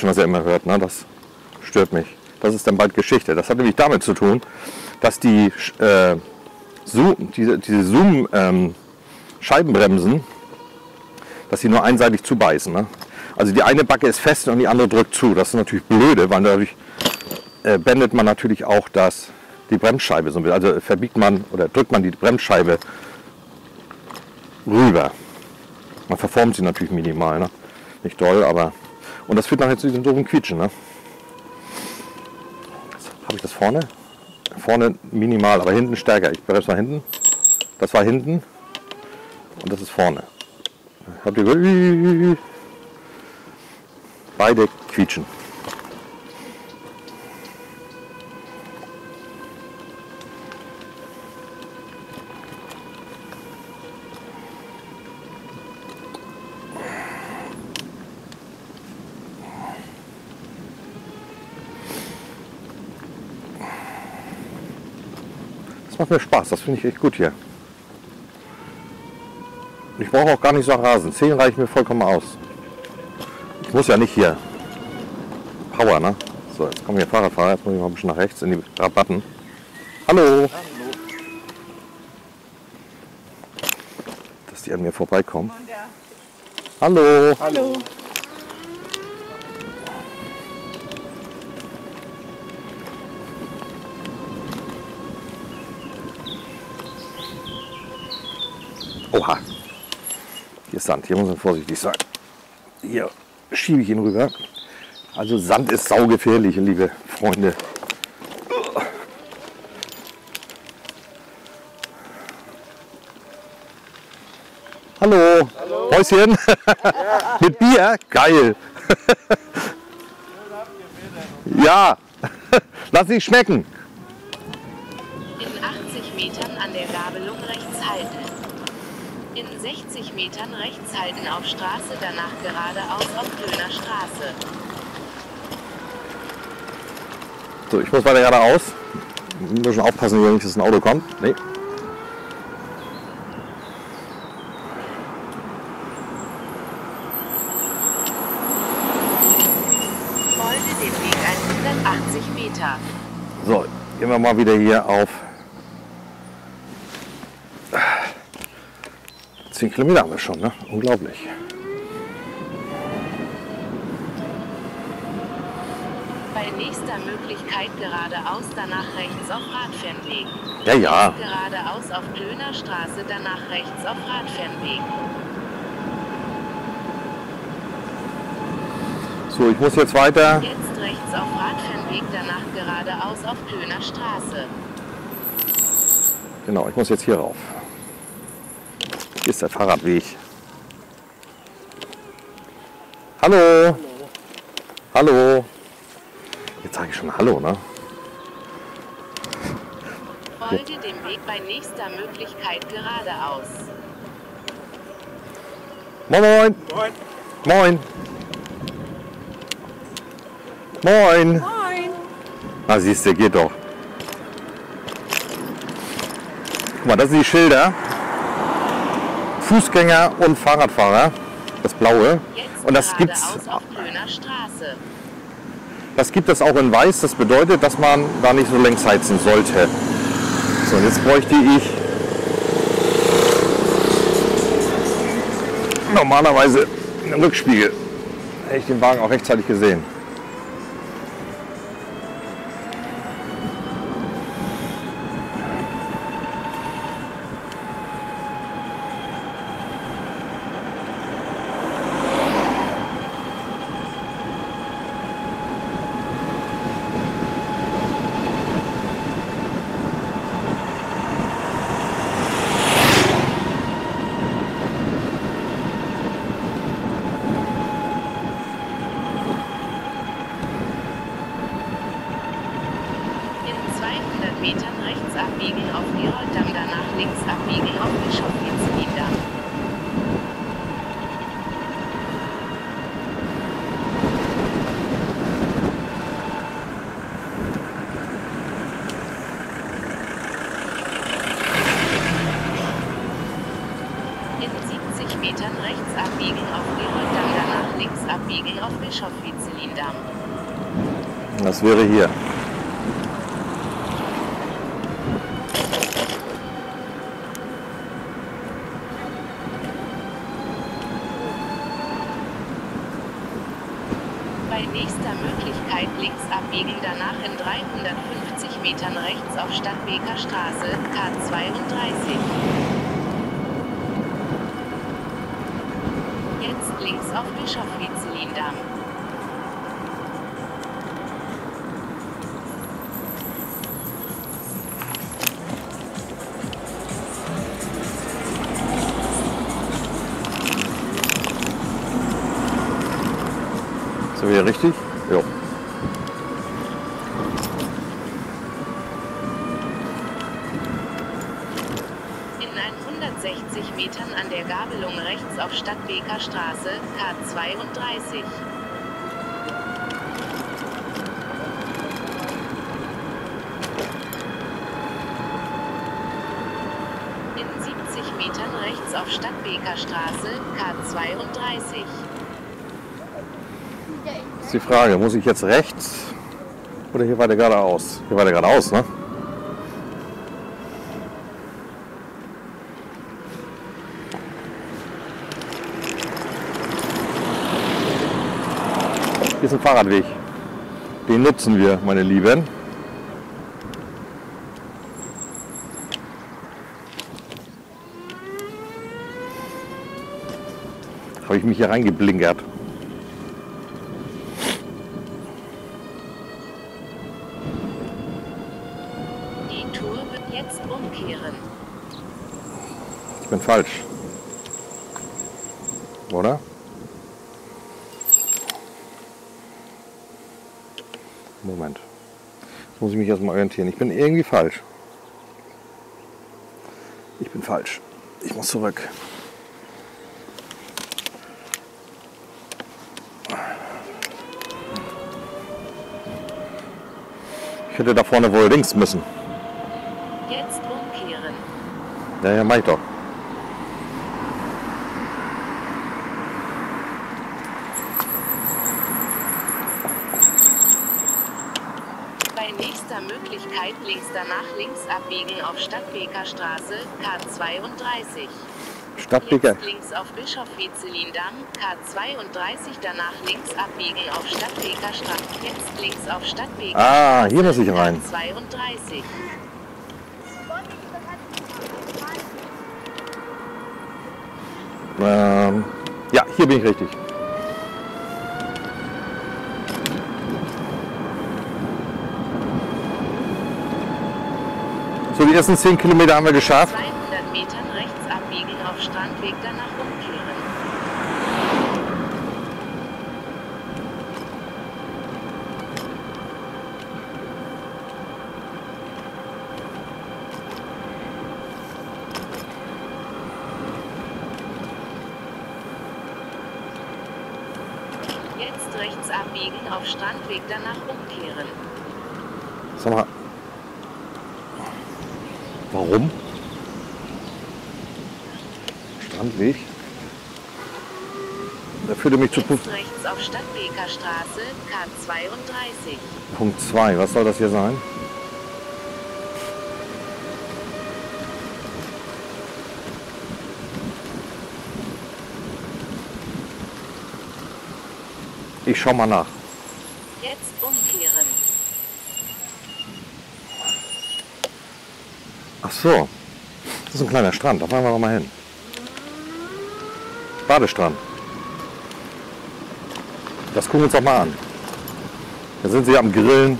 Quietschen, was ihr immer hört, ne, das stört mich. Das ist dann bald Geschichte. Das hat nämlich damit zu tun, dass die, äh, Zoom, diese, diese Zoom-Scheibenbremsen, dass sie nur einseitig zubeißen. Ne? Also die eine Backe ist fest und die andere drückt zu. Das ist natürlich blöde, weil dadurch äh, bändet man natürlich auch das, die Bremsscheibe so ein bisschen. Also verbiegt man oder drückt man die Bremsscheibe rüber. Man verformt sie natürlich minimal. Ne? Nicht doll, aber. Und das führt nachher zu diesem doofen Quietschen. Ne? Habe ich das vorne? Vorne minimal, aber hinten stärker. Ich bremse mal hinten. Das war hinten. Und das ist vorne. Habt ihr gehört? Beide quietschen. Macht mir Spaß, das finde ich echt gut hier. Ich brauche auch gar nicht so rasen. 10 reicht mir vollkommen aus. Ich muss ja nicht hier Power, ne? So, jetzt kommen hier Fahrradfahrer. Jetzt muss ich mal ein bisschen nach rechts in die Rabatten. Hallo. Dass die an mir vorbeikommen. Hallo. Hallo. Oha. Hier ist Sand. Hier muss man vorsichtig sein. Hier schiebe ich ihn rüber. Also Sand ist saugefährlich, liebe Freunde. Hallo. Häuschen. [laughs] Mit Bier? Geil. ja. [laughs] Lass dich schmecken. In 80 Metern an der Gabelung rechts halten. In 60 Metern rechts halten auf Straße, danach geradeaus auf Klöner Straße. So, ich muss weiter geradeaus. Wir müssen aufpassen, wenn nicht dass ein Auto kommt. Nee. Folge dem Weg 180 Meter. So, gehen wir mal wieder hier auf 10 Kilometer haben wir schon, ne? Unglaublich. Bei nächster Möglichkeit geradeaus, danach rechts auf Radfernweg. Ja, ja. Geradeaus auf Klöner Straße, danach rechts auf Radfernweg. So, ich muss jetzt weiter. Jetzt rechts auf Radfernweg, danach geradeaus auf Klöner Straße. Genau, ich muss jetzt hier rauf. Hier ist der Fahrradweg. Hallo. Hallo. Jetzt sage ich schon Hallo, ne? Folge dem Weg bei nächster Möglichkeit geradeaus. Moin, moin. Moin. Moin. Moin. Moin. Na, siehst du, geht doch. Guck mal, das sind die Schilder. Fußgänger und Fahrradfahrer. Das blaue. Und das gibt's, das gibt es auch in weiß. Das bedeutet, dass man da nicht so längs heizen sollte. So, und jetzt bräuchte ich normalerweise einen Rückspiegel. Hätte ich den Wagen auch rechtzeitig gesehen. Auf Stadtbeker Straße, K32. Ist die Frage, muss ich jetzt rechts oder hier weiter geradeaus? Hier weiter geradeaus, ne? Hier ist ein Fahrradweg. Den nutzen wir, meine Lieben. Habe ich mich hier reingeblinkert. Die Tour wird jetzt umkehren. Ich bin falsch. Oder? Moment. Jetzt muss ich mich erstmal orientieren. Ich bin irgendwie falsch. Ich bin falsch. Ich muss zurück. Ich hätte da vorne wohl links müssen. Jetzt umkehren. Ja, ja, mach ich doch. Bei nächster Möglichkeit links danach links abbiegen auf Stadtbeker Straße, K32. Stadtbeker. Jetzt links auf Bischof Vizelin-Damm, K32, danach links abbiegen auf Stadtbeker Straße. Jetzt links auf Stadtbeker Ah, hier muss ich rein. K32. Ähm, ja, hier bin ich richtig. So, die ersten 10 Kilometer haben wir geschafft. 200 Metern rechts abbiegen auf Strandweg, danach umkehren. Jetzt rechts abbiegen auf Strandweg, danach umkehren. Sag mal. Warum? Strandweg. Da führte mich zu Punkt, rechts auf Stadtbeker Straße, K32. Punkt 2. Was soll das hier sein? Ich schau mal nach. Jetzt umkehren. Ach so. Das ist ein kleiner Strand. Da fahren wir doch mal hin. Badestrand. Das gucken wir uns doch mal an. Da sind sie am Grillen.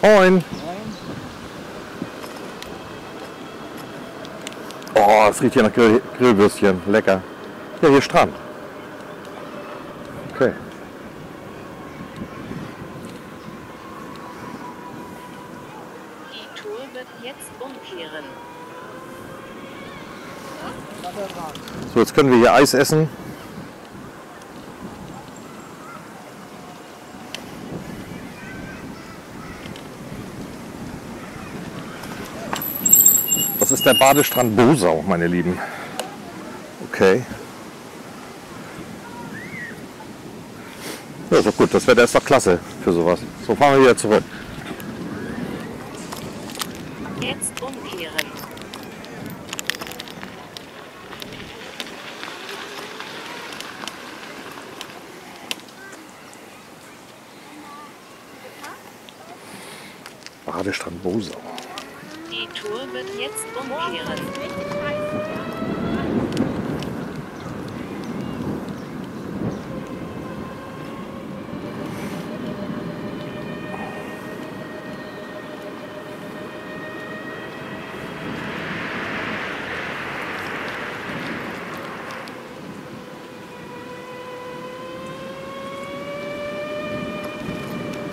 Moin. Oh, es riecht hier nach Grill Grillwürstchen. Lecker. Ja, hier Strand. Okay. Die Tour wird jetzt umkehren. So, jetzt können wir hier Eis essen. Der Badestrand Bosau, meine Lieben. Okay. Ja, ist doch gut. Das Wetter ist doch klasse für sowas. So fahren wir wieder zurück. Jetzt umkehren. Badestrand Bosau. Die Tour wird jetzt umkehren.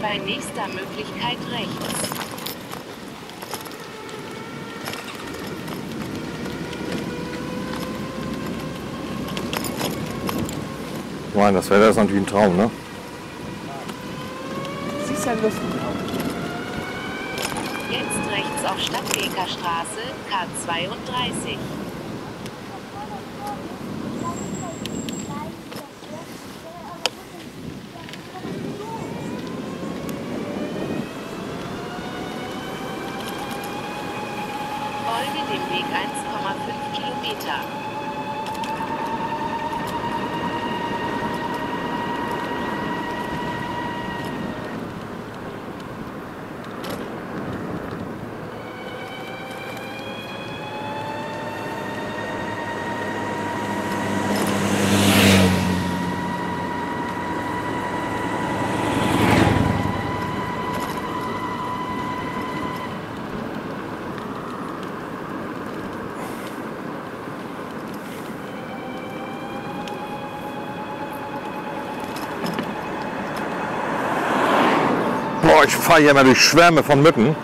Bei nächster Möglichkeit rechts. Nein, das Wetter ist natürlich ein Traum, ne? Siehst ja lustig aus. Jetzt rechts auf Stadtbeker Straße, K32. Fahre hier immer durch Schwärme von Mücken.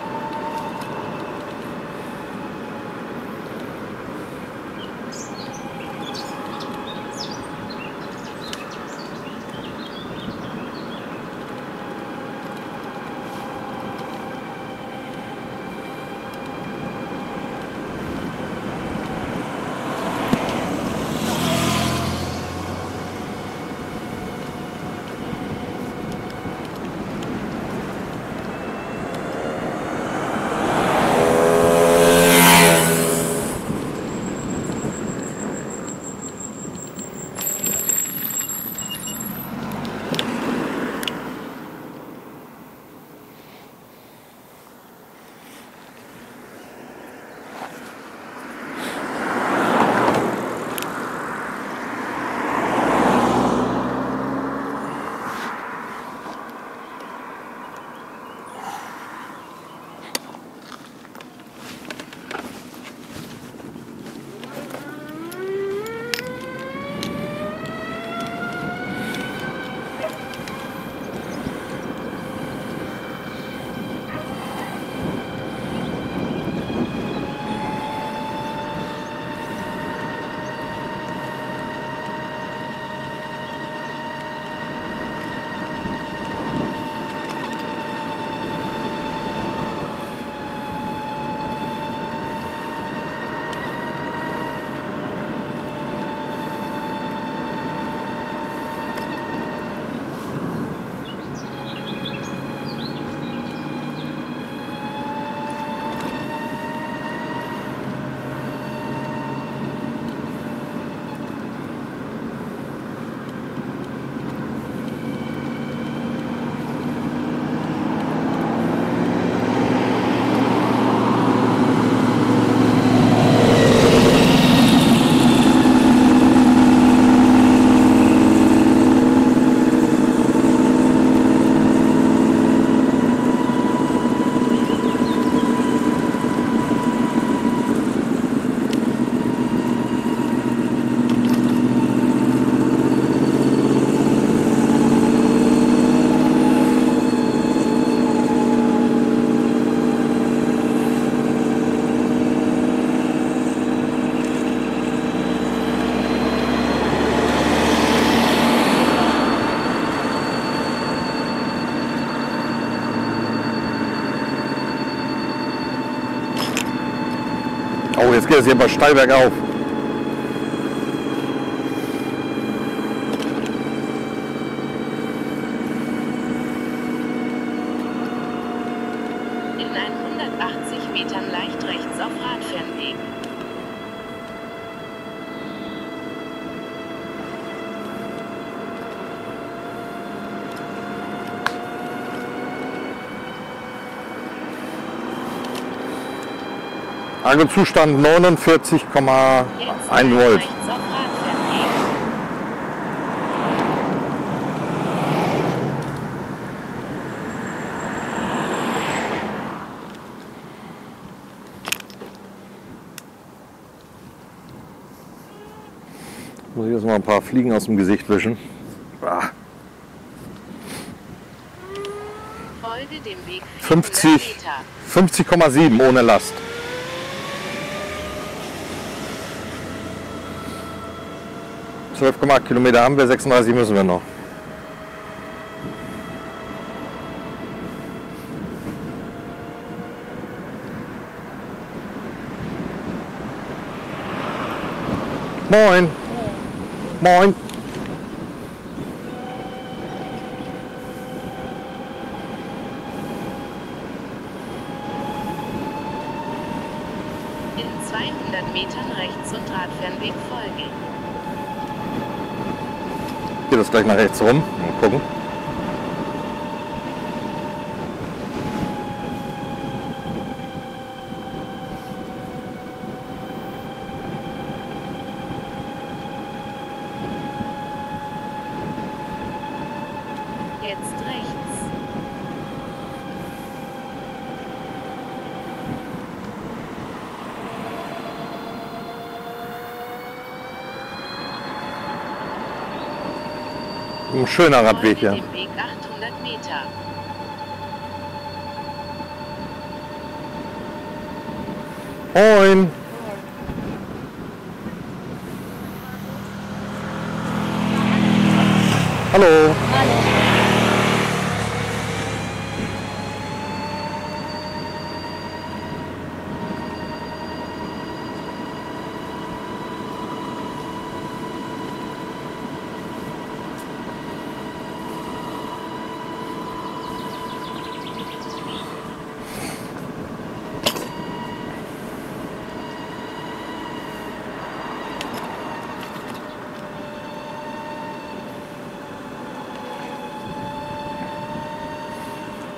Jetzt geht es hier bei steil bergauf. In 180 Metern leicht rechts auf Radfernweg. Angelzustand 49,1 Jetzt Volt. Muss ich jetzt mal ein paar Fliegen aus dem Gesicht wischen. Ah, Folge dem Weg 50, Meter. 50,7 ohne Last. Zwölf Komma acht Kilometer haben wir, 36 müssen wir noch. Moin. Moin. In 200 Metern rechts und Radfernweg folgen. Geht das gleich nach rechts rum. Mal gucken. schöner Radweg hier. Moin. Hallo. Hallo.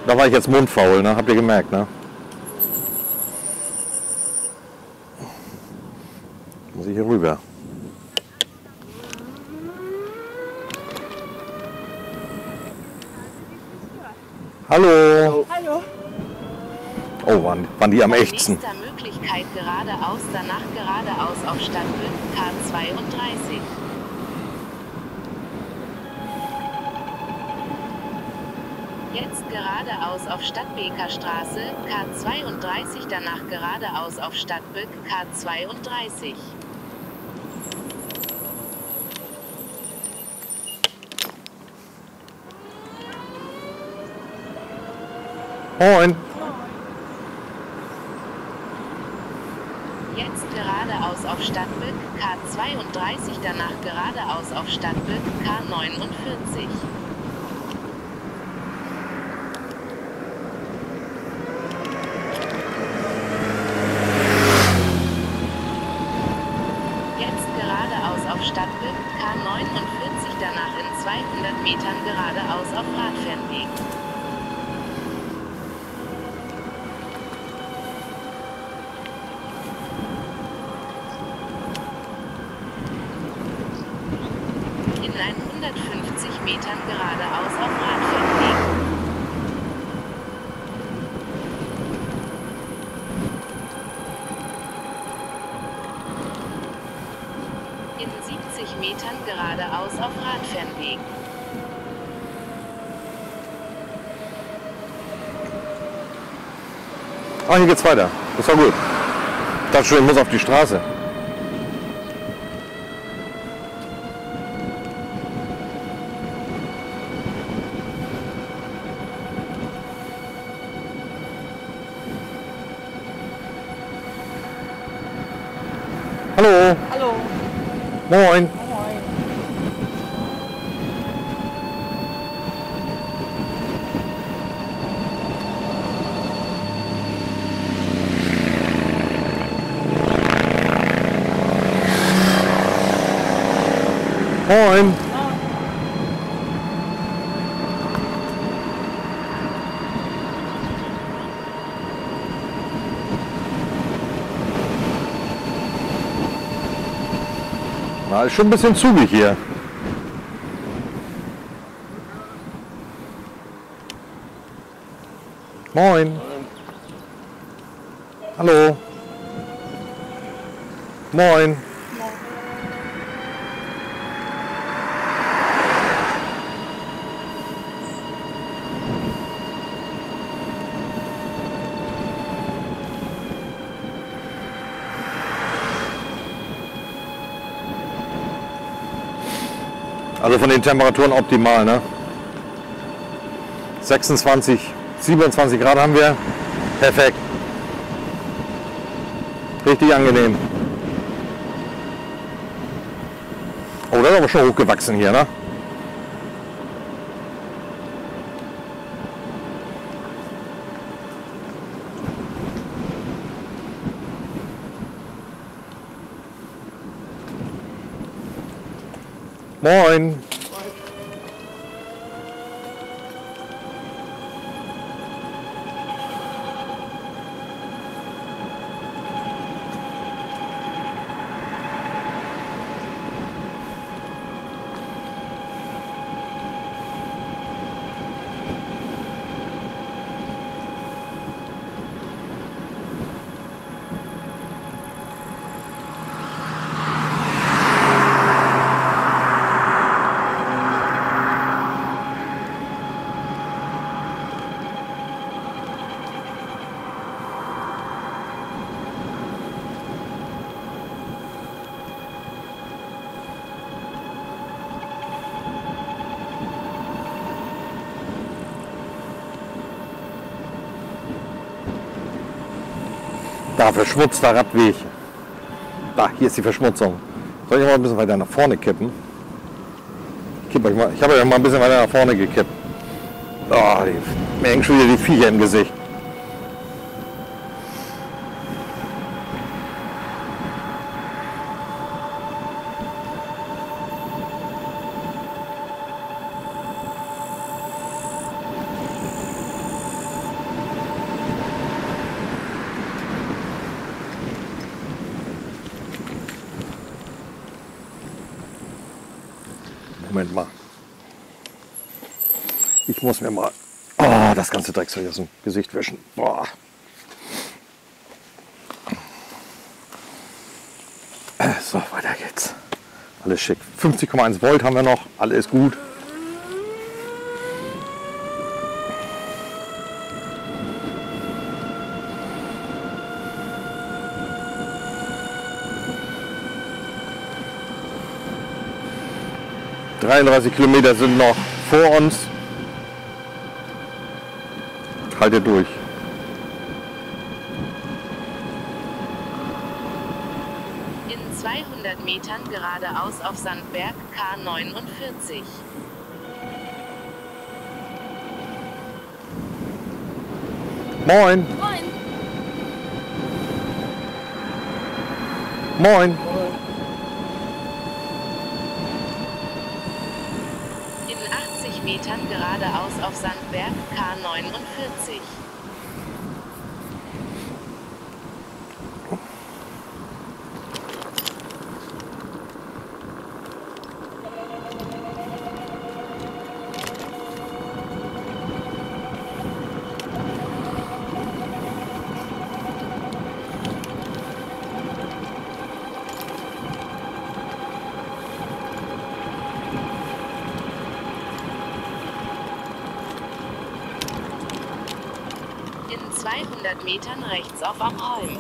Da war ich jetzt mundfaul, ne? Habt ihr gemerkt, ne? Muss ich hier rüber. Hallo. Hallo. Oh, waren, waren die am ächzen. Möglichkeit geradeaus, danach geradeaus auf Stadtbild K32. Jetzt geradeaus auf Stadtbeker Straße K32, danach geradeaus auf Stadtbück K32. Moin. Jetzt geradeaus auf Stadtbück K32, danach geradeaus auf Stadtbück K49. Jetzt geradeaus auf Stadtbück K49, danach in 200 Metern geradeaus auf Radfernweg. In 150 Metern geradeaus auf Radfernweg. In 70 Metern geradeaus auf Radfernweg. Ah, hier geht's weiter. Das war gut. Ich dachte schon, ich muss auf die Straße. Hallo. Hallo. Moin. Moin. Na, ist schon ein bisschen zugig hier. Moin. Hallo. Moin. Also von den Temperaturen optimal, ne? 26, 27 Grad haben wir. Perfekt. Richtig angenehm. Oh, das ist aber schon hochgewachsen hier, ne? Moin. Da, verschmutzter Radweg. Da, hier ist die Verschmutzung. Soll ich mal ein bisschen weiter nach vorne kippen? Ich, kipp euch mal, ich habe euch mal ein bisschen weiter nach vorne gekippt. Oh, die, mir hängen schon wieder die Viecher im Gesicht. Moment mal. Ich muss mir mal oh, das ganze Dreckszeug aus dem Gesicht wischen. Boah. So, weiter geht's. Alles schick. 50,1 Volt haben wir noch. Alles gut. ...33 Kilometer sind noch vor uns. Halte durch. In 200 Metern geradeaus auf Sandberg K49. Moin. Moin. In 80 Metern geradeaus auf Sandberg K49. In 200 Metern rechts auf am Holm.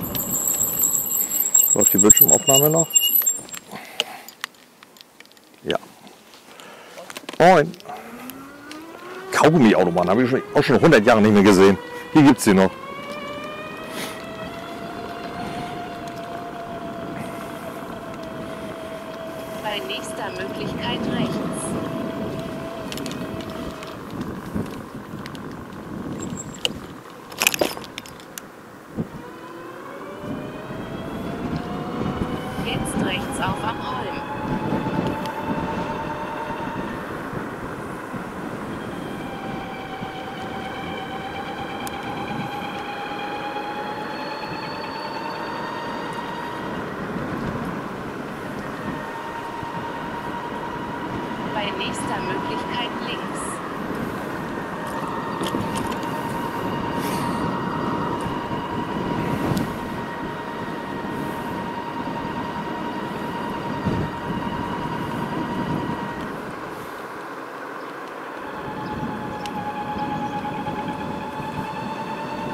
Läuft Bildschirmaufnahme noch? Ja. Moin. Kaugummi-Autobahn habe ich schon, auch schon 100 Jahre nicht mehr gesehen. Hier gibt es sie noch. Bei nächster Möglichkeit rechts. Jetzt rechts auf am Holm. Bei nächster Möglichkeit links.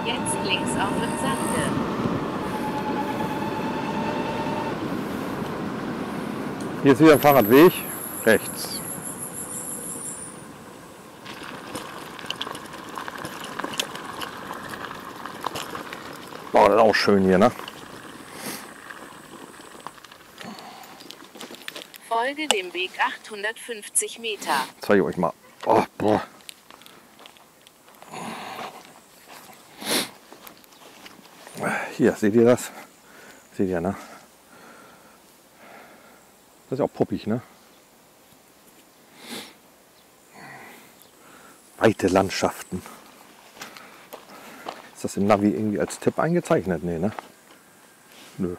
Jetzt links auf im Sande. Ist wieder ein Fahrradweg. Rechts. Boah, das ist auch schön hier, ne? Folge dem Weg 850 Meter. Zeige ich euch mal. Oh, boah. Hier, seht ihr das? Seht ihr, ne? Das ist auch puppig, ne? Weite Landschaften. Ist das im Navi irgendwie als Tipp eingezeichnet? Nee, ne? Nö.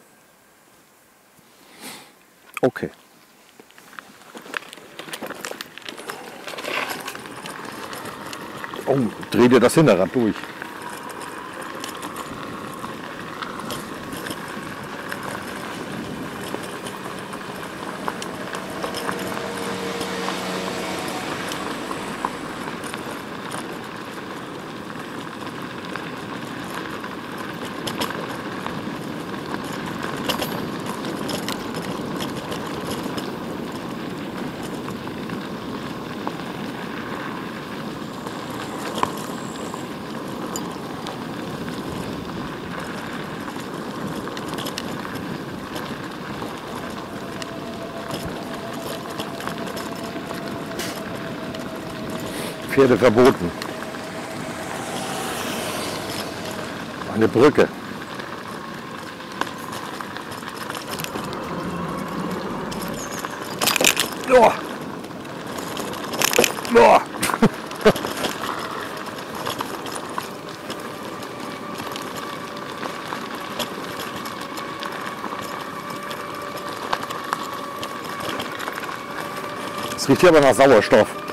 Okay. Oh, dreh dir das Hinterrad durch. Pferde verboten. Eine Brücke. Oh. Oh. Es riecht hier aber nach Sauerstoff.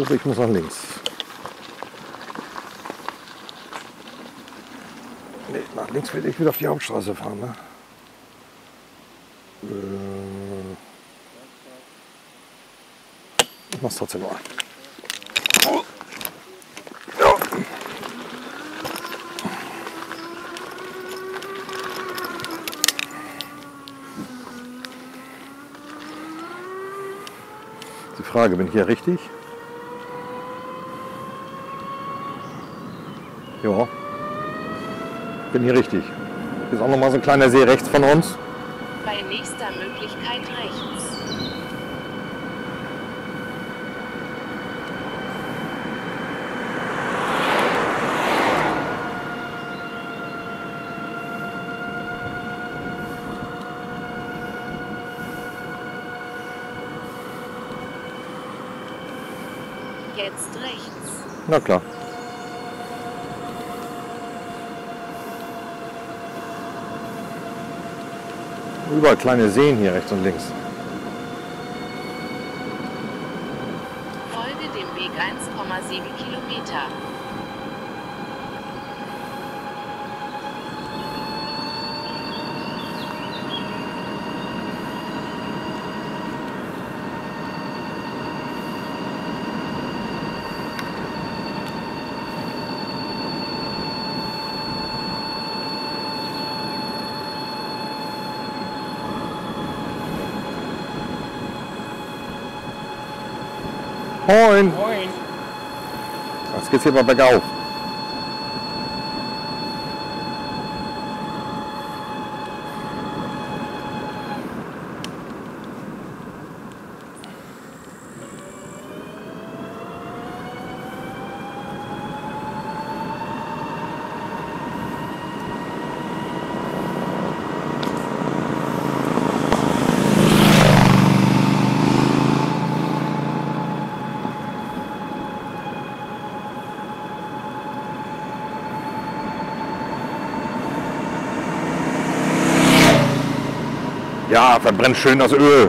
Glaube, ich muss nach links. Nee, nach links will ich wieder auf die Hauptstraße fahren. Ne? Äh, Ich mach's trotzdem mal. Die Frage, bin ich hier richtig? Ja, bin hier richtig. Hier ist auch noch mal so ein kleiner See rechts von uns. Bei nächster Möglichkeit rechts. Jetzt rechts. Na klar. Überall kleine Seen hier rechts und links. Folge dem Weg 1,7 Kilometer. Moin! Moin. Jetzt geht's hier mal bergauf. Ja, verbrennt schön das Öl.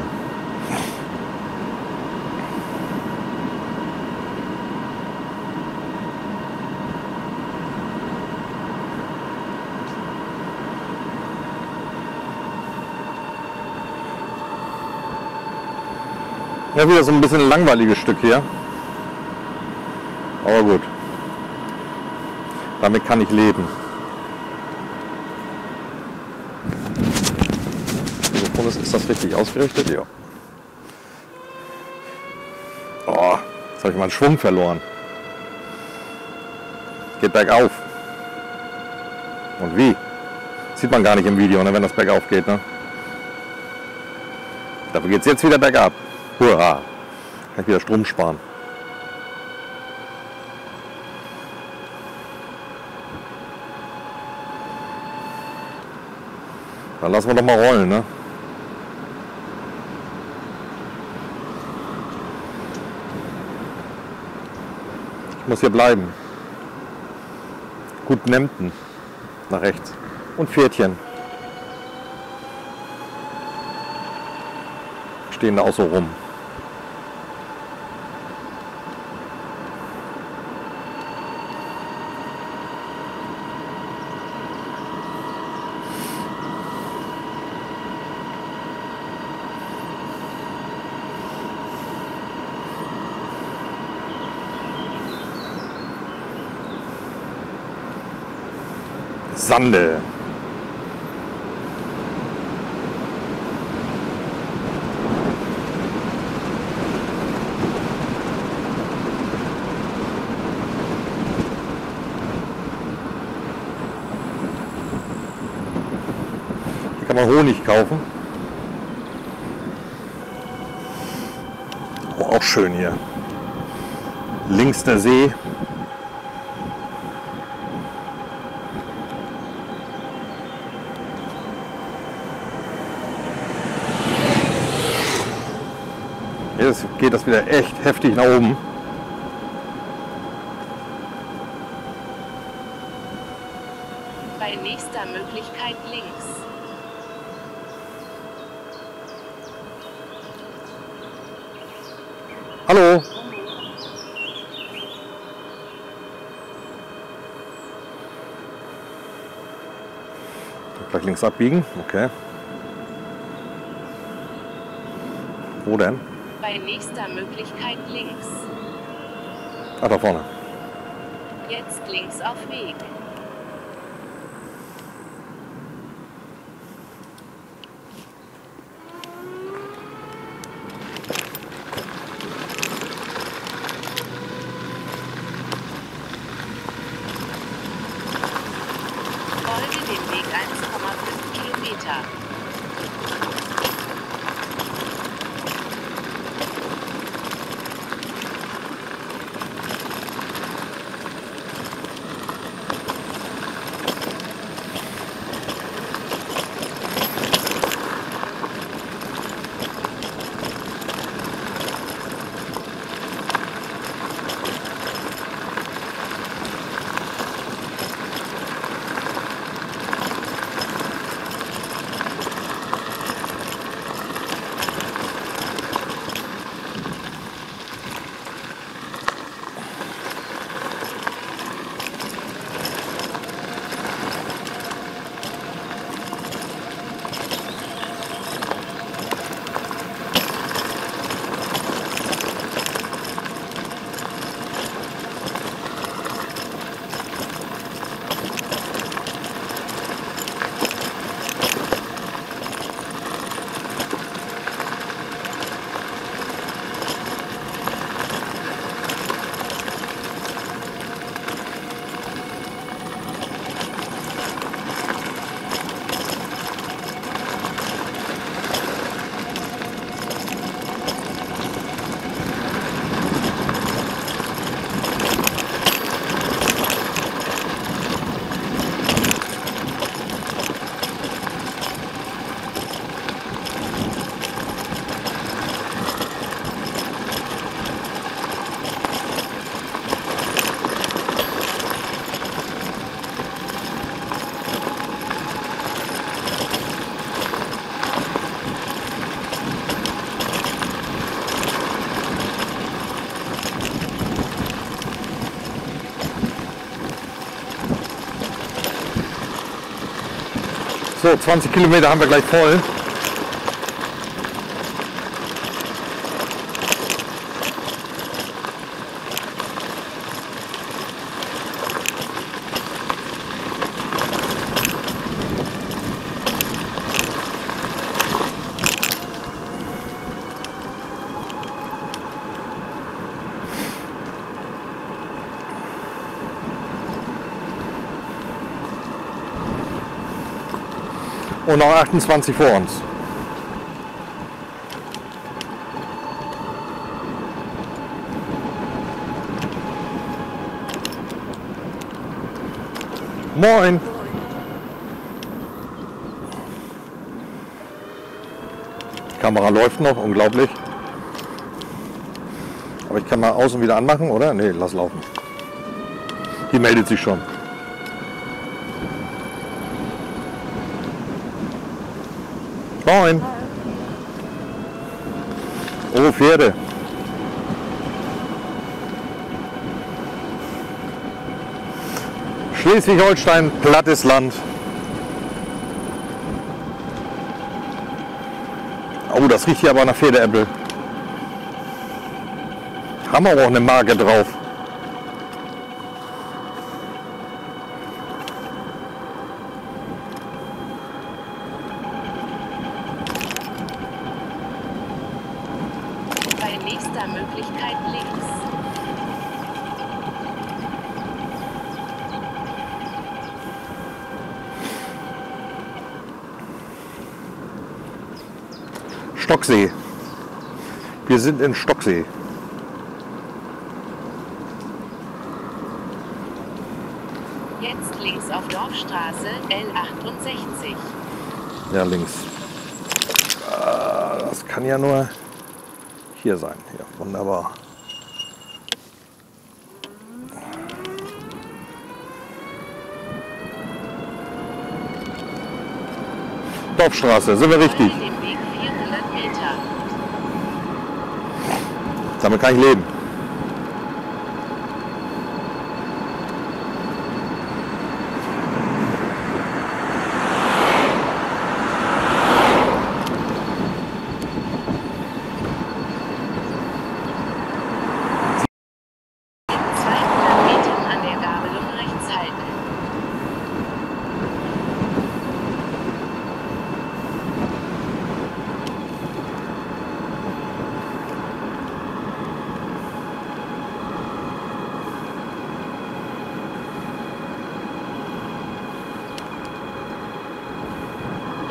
Ja, wieder so ein bisschen ein langweiliges Stück hier. Aber gut. Damit kann ich leben. Ist, ist das richtig ausgerichtet? Ja. Oh, jetzt habe ich meinen Schwung verloren. Geht bergauf. Und wie? Sieht man gar nicht im Video, ne, wenn das bergauf geht. Ne? Dafür geht es jetzt wieder bergab. Hurra. Kann ich wieder Strom sparen. Dann lassen wir doch mal rollen, ne? muss hier bleiben. Gut Nempten nach rechts und Pferdchen. Stehen da auch so rum. Sande. Hier kann man Honig kaufen. Oh, auch schön hier. Links der See. Jetzt geht das wieder echt heftig nach oben. Bei nächster Möglichkeit links. Hallo. Gleich links abbiegen. Okay. Wo denn? Bei nächster Möglichkeit links. Ah, da vorne. Jetzt links auf Weg. So, 20 Kilometer haben wir gleich voll. Und noch 28 vor uns. Moin. Die Kamera läuft noch, unglaublich. Aber ich kann mal außen wieder anmachen, oder? Nee, lass laufen. Die meldet sich schon. Moin. Oh, Pferde. Schleswig-Holstein, plattes Land. Oh, das riecht hier aber nach Pferdeäppel. Haben aber auch eine Marke drauf. Bei nächster Möglichkeit links. Stocksee. Wir sind in Stocksee. Jetzt links auf Dorfstraße L68. Ja, links. Ah, Das kann ja nur hier sein. Ja, wunderbar. Dorfstraße, sind wir richtig. Folge dem Weg 400 Meter. Damit kann ich leben. In 200 Metern an der Gabelung rechts halten.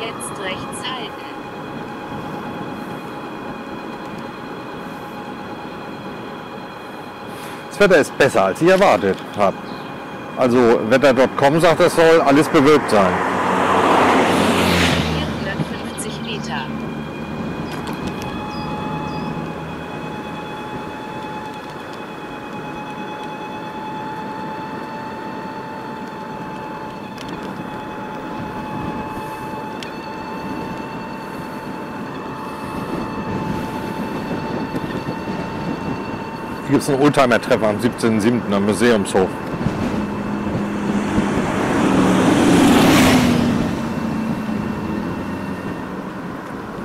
Jetzt rechts halten. Das Wetter ist besser, als ich erwartet habe. Also Wetter.com sagt, es soll alles bewölkt sein. 450 Meter. Hier gibt es einen Oldtimer-Treffer am 17.07. am Museumshof.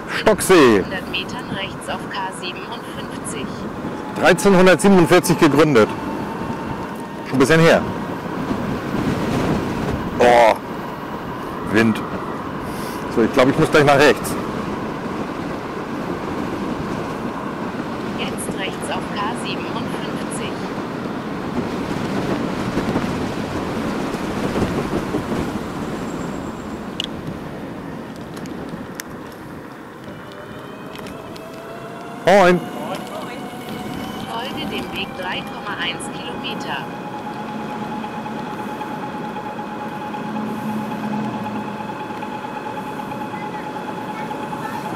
Stocksee, 100 Metern rechts auf K57. 1347 gegründet. Schon ein bisschen her. Oh, Wind. So, ich glaube, ich muss gleich nach rechts. Jetzt rechts auf K57. Moin. Folge dem Weg 3,1 Kilometer.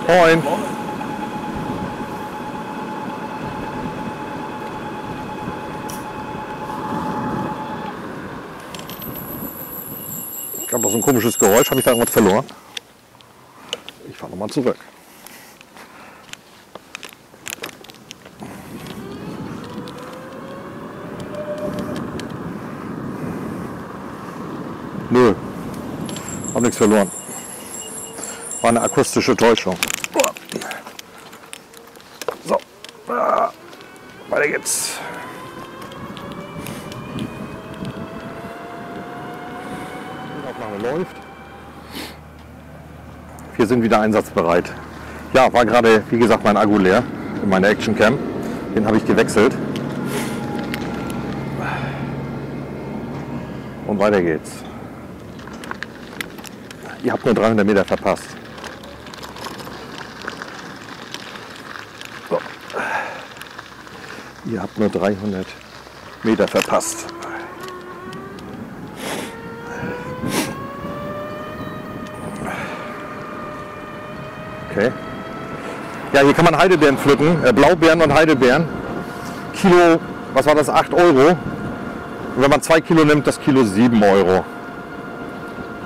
Moin. gab noch so ein komisches Geräusch. Habe ich da irgendwas verloren? Ich fahre nochmal zurück. Nö, hab nichts verloren. War eine akustische Täuschung. So, ah, weiter geht's. Aufnahme läuft. Wir sind wieder einsatzbereit. Ja, war gerade, wie gesagt, mein Akku leer in meiner Action Cam. Den habe ich gewechselt. Und weiter geht's. Ihr habt nur 300 Meter verpasst. Ihr habt nur 300 Meter verpasst. Okay. Ja, hier kann man Heidelbeeren pflücken, äh, Blaubeeren und Heidelbeeren. Kilo, was war das, 8 Euro. Und wenn man 2 Kilo nimmt, das Kilo 7 Euro.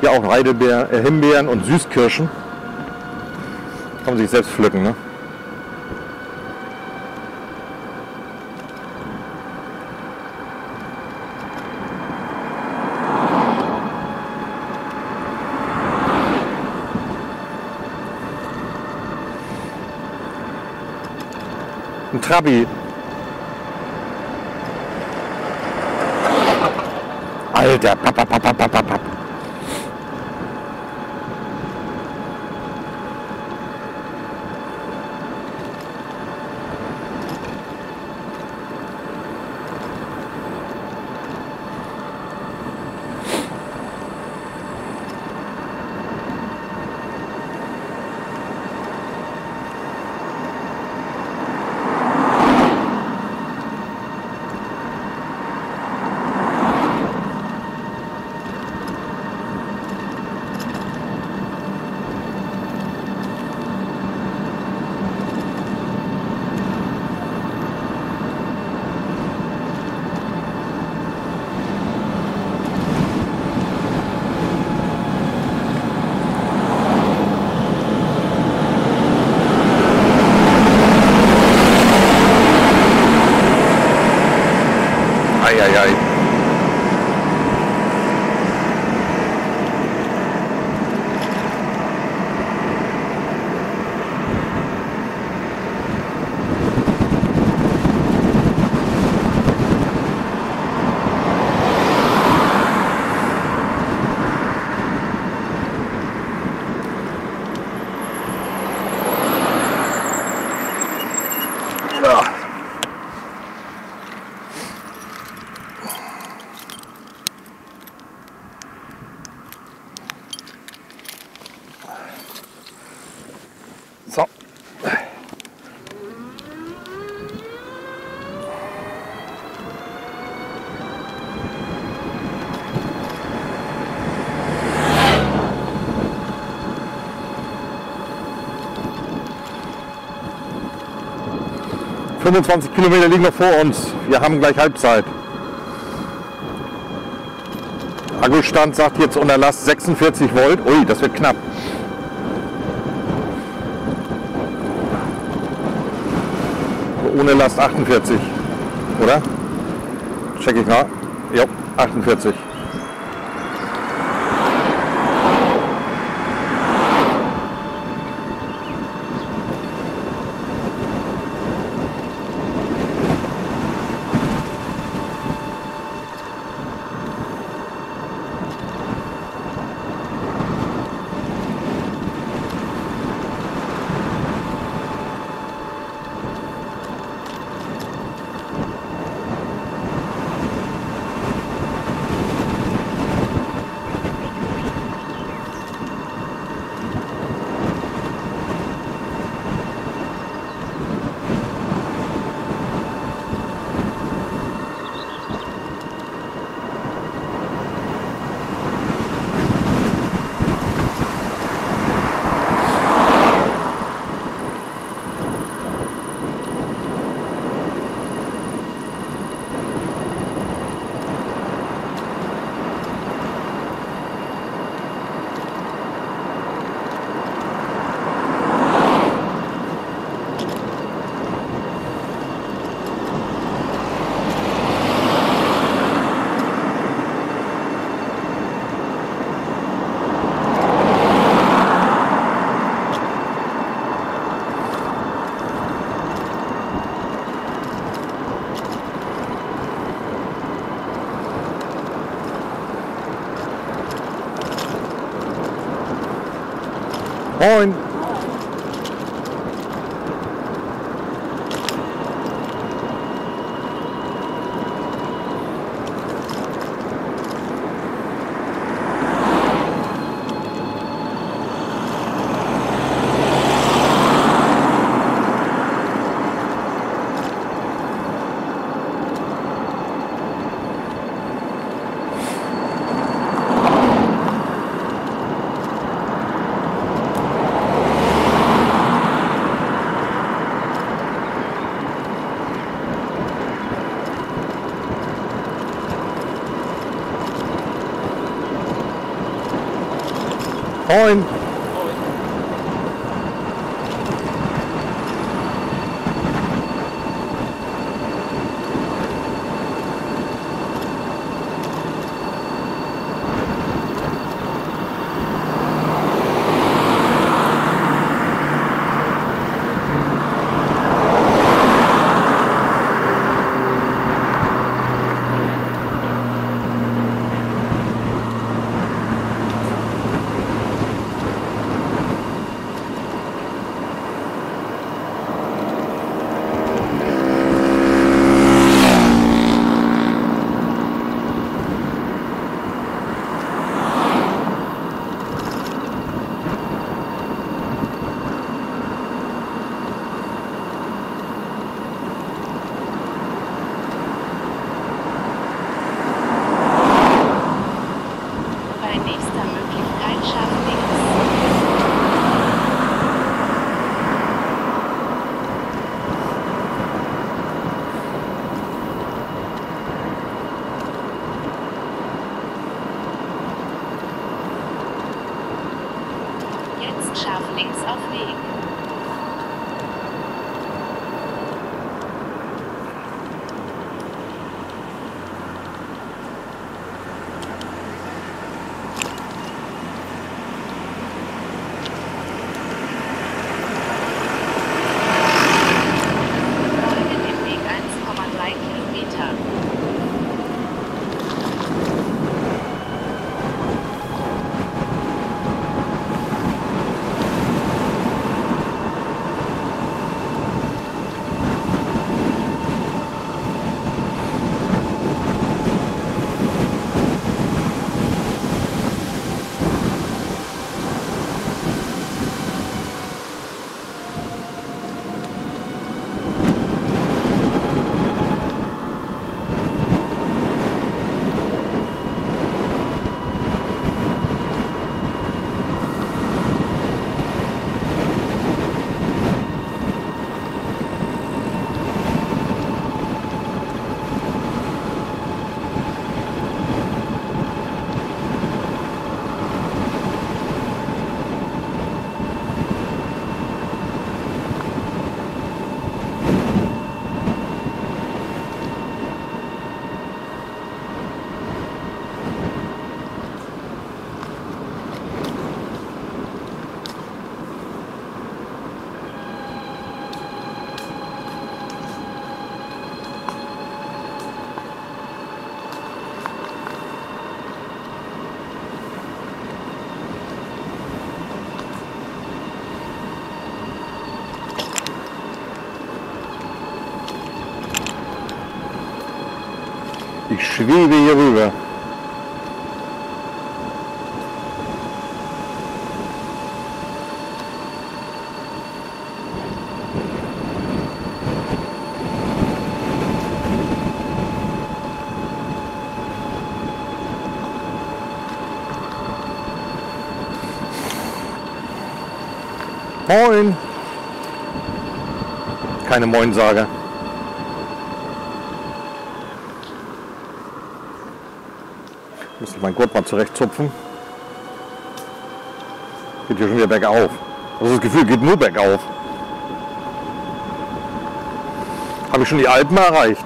Hier auch Heidelbeeren, äh, Himbeeren und Süßkirschen. Kann man sich selbst pflücken, ne? Trabi. Alter, papp, papp, papp, papp, papp, 25 Kilometer liegen noch vor uns. Wir haben gleich Halbzeit. Akkustand sagt jetzt unter Last 46 Volt. Ui, das wird knapp. Ohne Last 48, oder? Check ich mal. Ja, 48. Moin. Ich schwebe hier rüber. Moin! Keine Moinsage. Meinen Gurt mal zurechtzupfen. Geht hier schon wieder bergauf. Also das Gefühl geht nur bergauf. Habe ich schon die Alpen erreicht?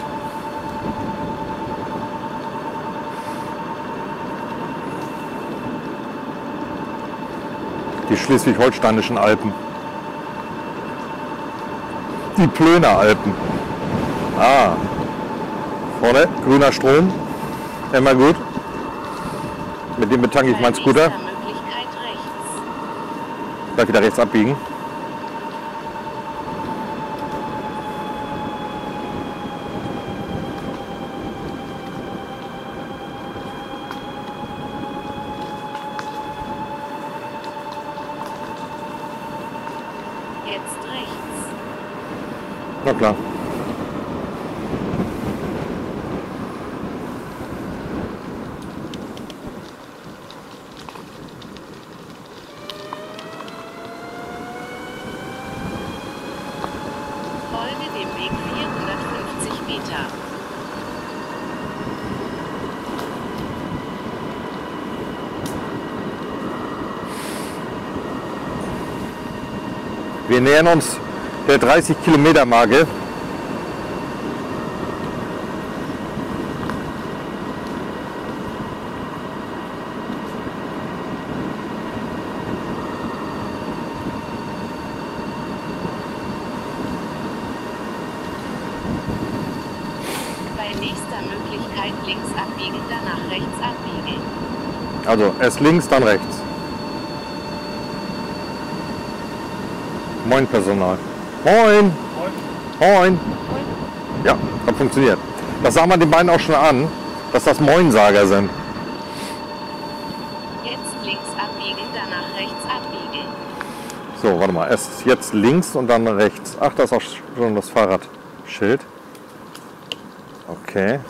Die schleswig-holsteinischen Alpen. Die Plöner Alpen. Ah. Vorne, grüner Strom. Immer gut. Mit dem betanke ich meinen Scooter. Gleich wieder rechts abbiegen. Jetzt rechts. Na klar. Folge dem Weg 450 Meter. Wir nähern uns der 30 Kilometer Marke. Bei nächster Möglichkeit links abbiegen, danach rechts abbiegen. Also erst links, dann rechts. Moin Personal. Moin. Moin. Ja, hat funktioniert. Das sah man den beiden auch schon an, dass das Moinsager sind. Jetzt links abbiegen, danach rechts abbiegen. So, warte mal. Erst jetzt links und dann rechts. Ach, da ist auch schon das Fahrradschild. Okay.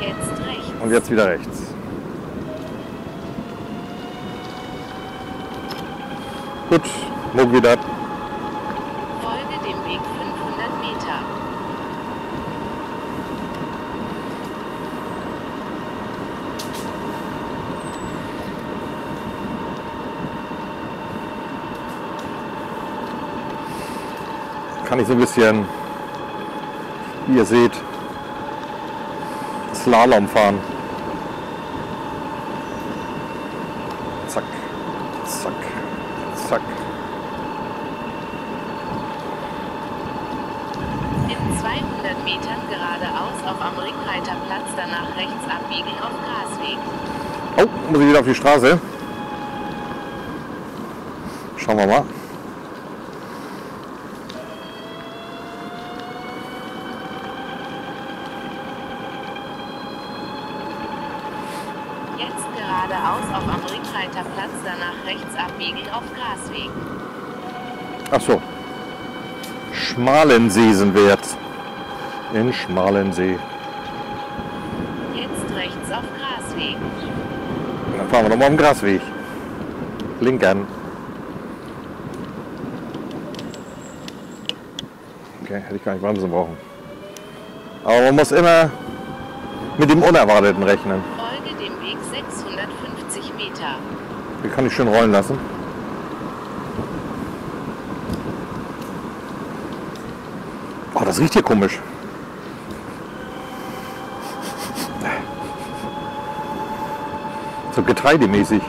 Jetzt rechts. Und jetzt wieder rechts. Gut, irgendwie das. Folge dem Weg 500 Meter. Kann ich so ein bisschen, wie ihr seht, Slalom fahren. Auf die Straße. Schauen wir mal. Jetzt geradeaus auf am Ringreiterplatz, danach rechts abbiegen auf Grasweg. Ach so. Schmalensee sind wir jetzt. In Schmalensee. Jetzt rechts auf Grasweg. Dann fahren wir nochmal am Grasweg. Linken. Okay, hätte ich gar nicht bremsen brauchen. Aber man muss immer mit dem Unerwarteten rechnen. Folge dem Weg 650 Meter. Den kann ich schön rollen lassen. Oh, das riecht hier komisch. So getreidemäßig.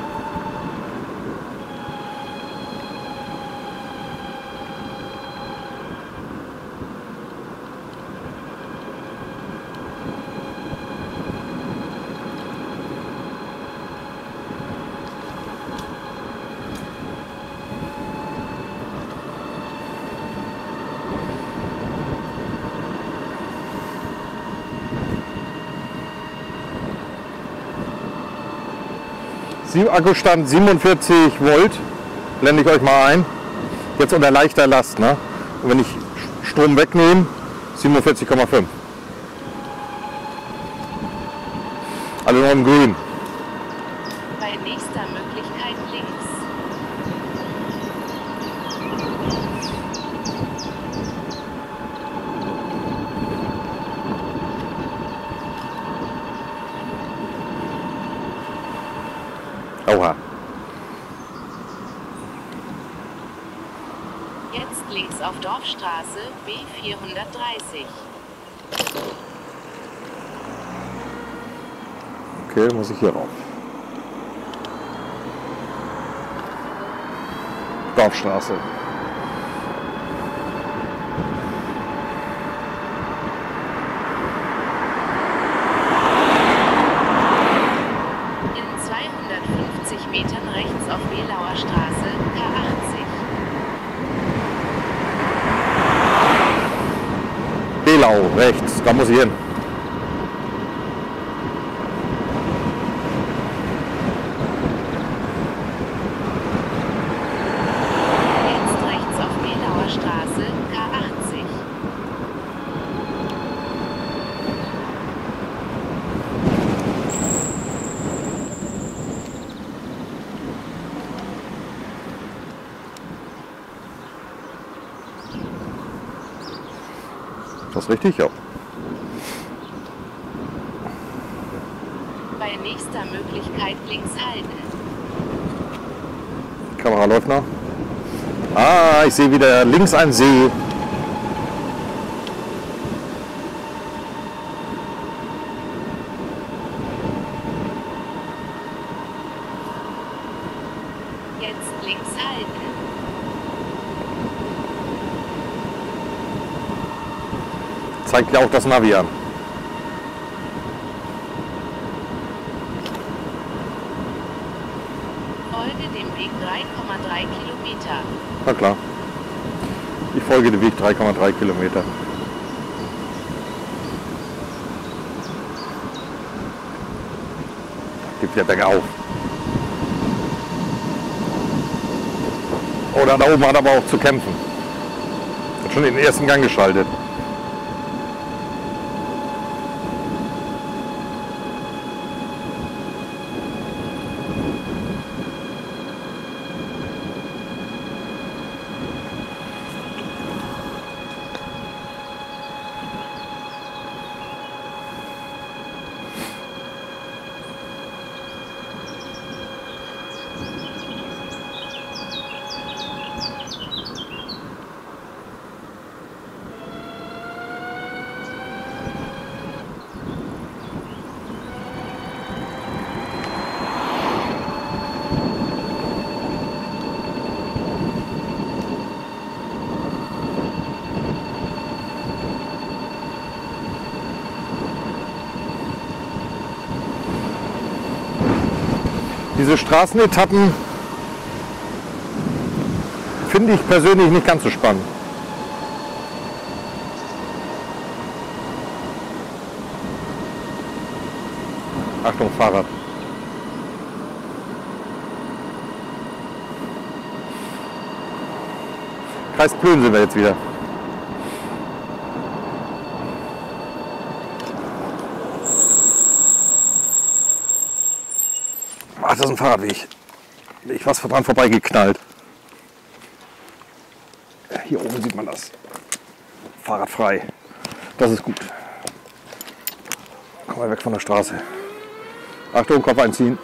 Akkustand 47 Volt. Blende ich euch mal ein. Jetzt unter leichter Last. Ne? Und wenn ich Strom wegnehme, 47,5. Also noch im Grün. Bei nächster Möglichkeit links. Oha. Jetzt links auf Dorfstraße B430. Okay, muss ich hier rauf. Dorfstraße. In 250 Metern rechts auf Belauer Straße K80. Belau, rechts. Da muss ich hin. Jetzt rechts auf Belauer Straße K80. Das ist richtig, ja. Bei nächster Möglichkeit links halten. Kamera läuft noch. Ah, ich sehe wieder links ein See. Jetzt links halten. Zeigt ja auch das Navi an. Folge dem Weg 3,3 Kilometer. Na klar. Ich folge dem Weg 3,3 Kilometer. Geht wieder bergauf. Oder da oben hat aber auch zu kämpfen. Hat schon den ersten Gang geschaltet. Straßenetappen finde ich persönlich nicht ganz so spannend. Achtung, Fahrrad. Kreis Plön sind wir jetzt wieder. Fahrradweg. Ich was dran vorbeigeknallt. Hier oben sieht man das. Fahrradfrei. Das ist gut. Komm mal weg von der Straße. Achtung, Kopf einziehen.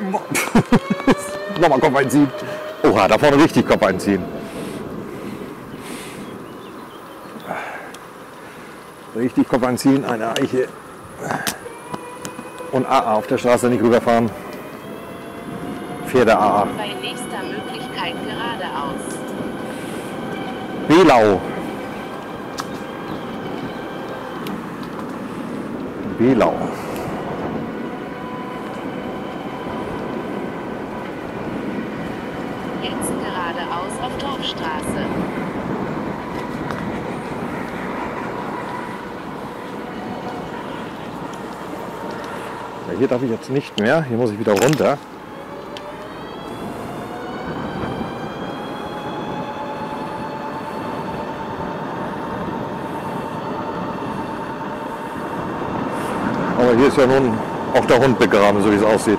[laughs] Nochmal Kopf einziehen. Oha, da vorne richtig Kopf einziehen. Richtig Kopf einziehen, eine Eiche. Und AA auf der Straße nicht rüberfahren. Pferde AA. Bei nächster Möglichkeit geradeaus. Belau. Belau. Jetzt geradeaus auf Dorfstraße. Ja, hier darf ich jetzt nicht mehr. Hier muss ich wieder runter. Hier ist ja nun auch der Hund begraben, so wie es aussieht.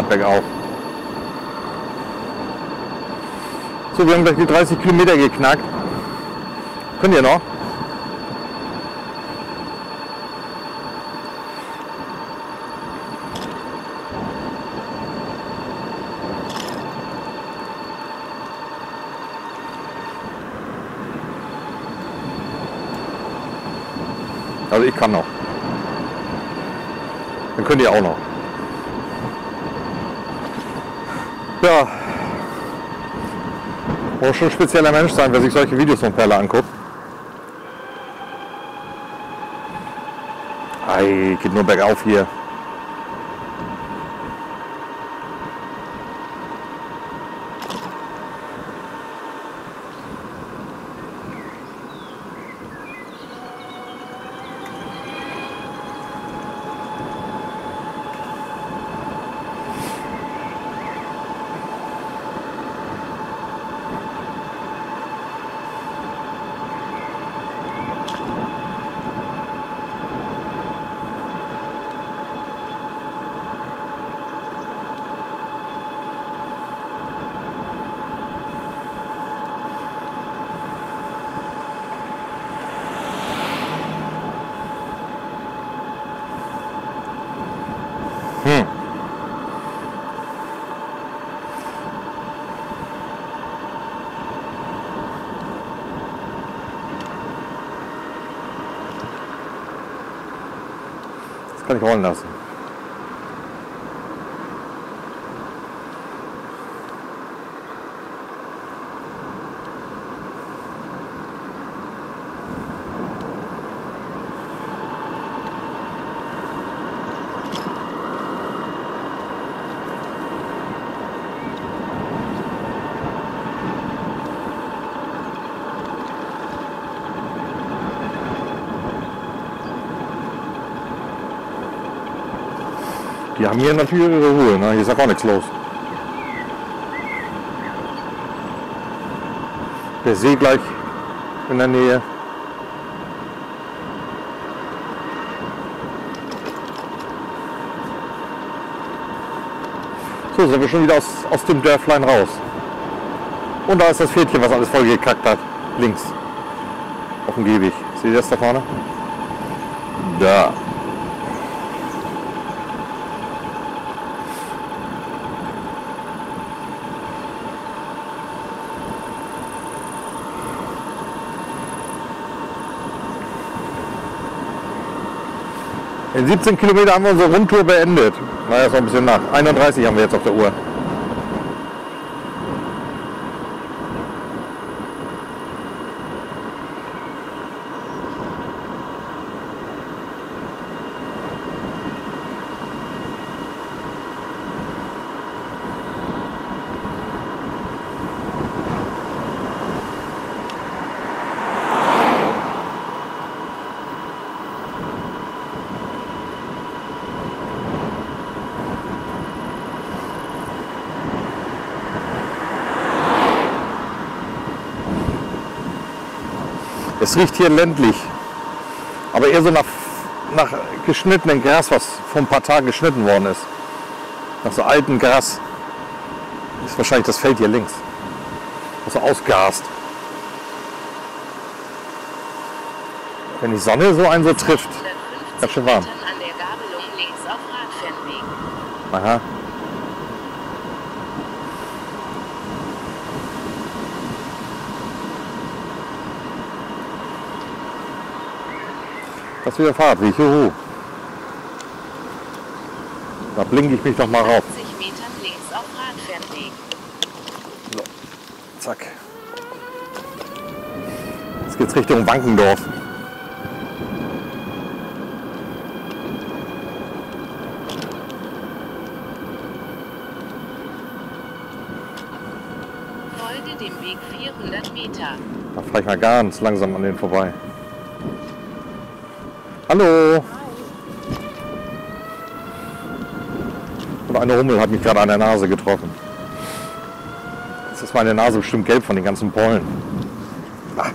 Hart bergauf. So, wir haben gleich die 30 Kilometer geknackt. Könnt ihr noch? Also ich kann noch. Dann könnt ihr auch noch. Ja. Muss schon ein spezieller Mensch sein, wer sich solche Videos von Perle anguckt. Ei, geht nur bergauf hier. Hm. Das kann ich rollen lassen. Haben hier natürlich ihre Ruhe, ne? hier ist ja gar nichts los. Der See gleich in der Nähe. So, sind wir schon wieder aus, aus dem Dörflein raus. Und da ist das Pferdchen, was alles voll gekackt hat. Links. Auf dem Gehweg. Seht ihr das da vorne? Da. In 17 Kilometer haben wir unsere Rundtour beendet. Naja, ist noch ein bisschen nach. 31 haben wir jetzt auf der Uhr. Es riecht hier ländlich. Aber eher so nach, nach geschnittenen Gras, was vor ein paar Tagen geschnitten worden ist. Nach so altem Gras. Das ist wahrscheinlich das Feld hier links. Was so ausgast. Wenn die Sonne so einen so trifft. 150 Ganz schön warm. Aha. Das ist wieder Fahrradweg, juhu. Da blinke ich mich doch mal rauf. 50 Metern links auf Radfernweg. Zack. Jetzt geht's Richtung Wankendorf. Folge dem Weg 400 Meter. Da fahre ich mal ganz langsam an den vorbei. Hallo. Und eine Hummel hat mich gerade an der Nase getroffen. Jetzt ist meine Nase bestimmt gelb von den ganzen Pollen. Ah.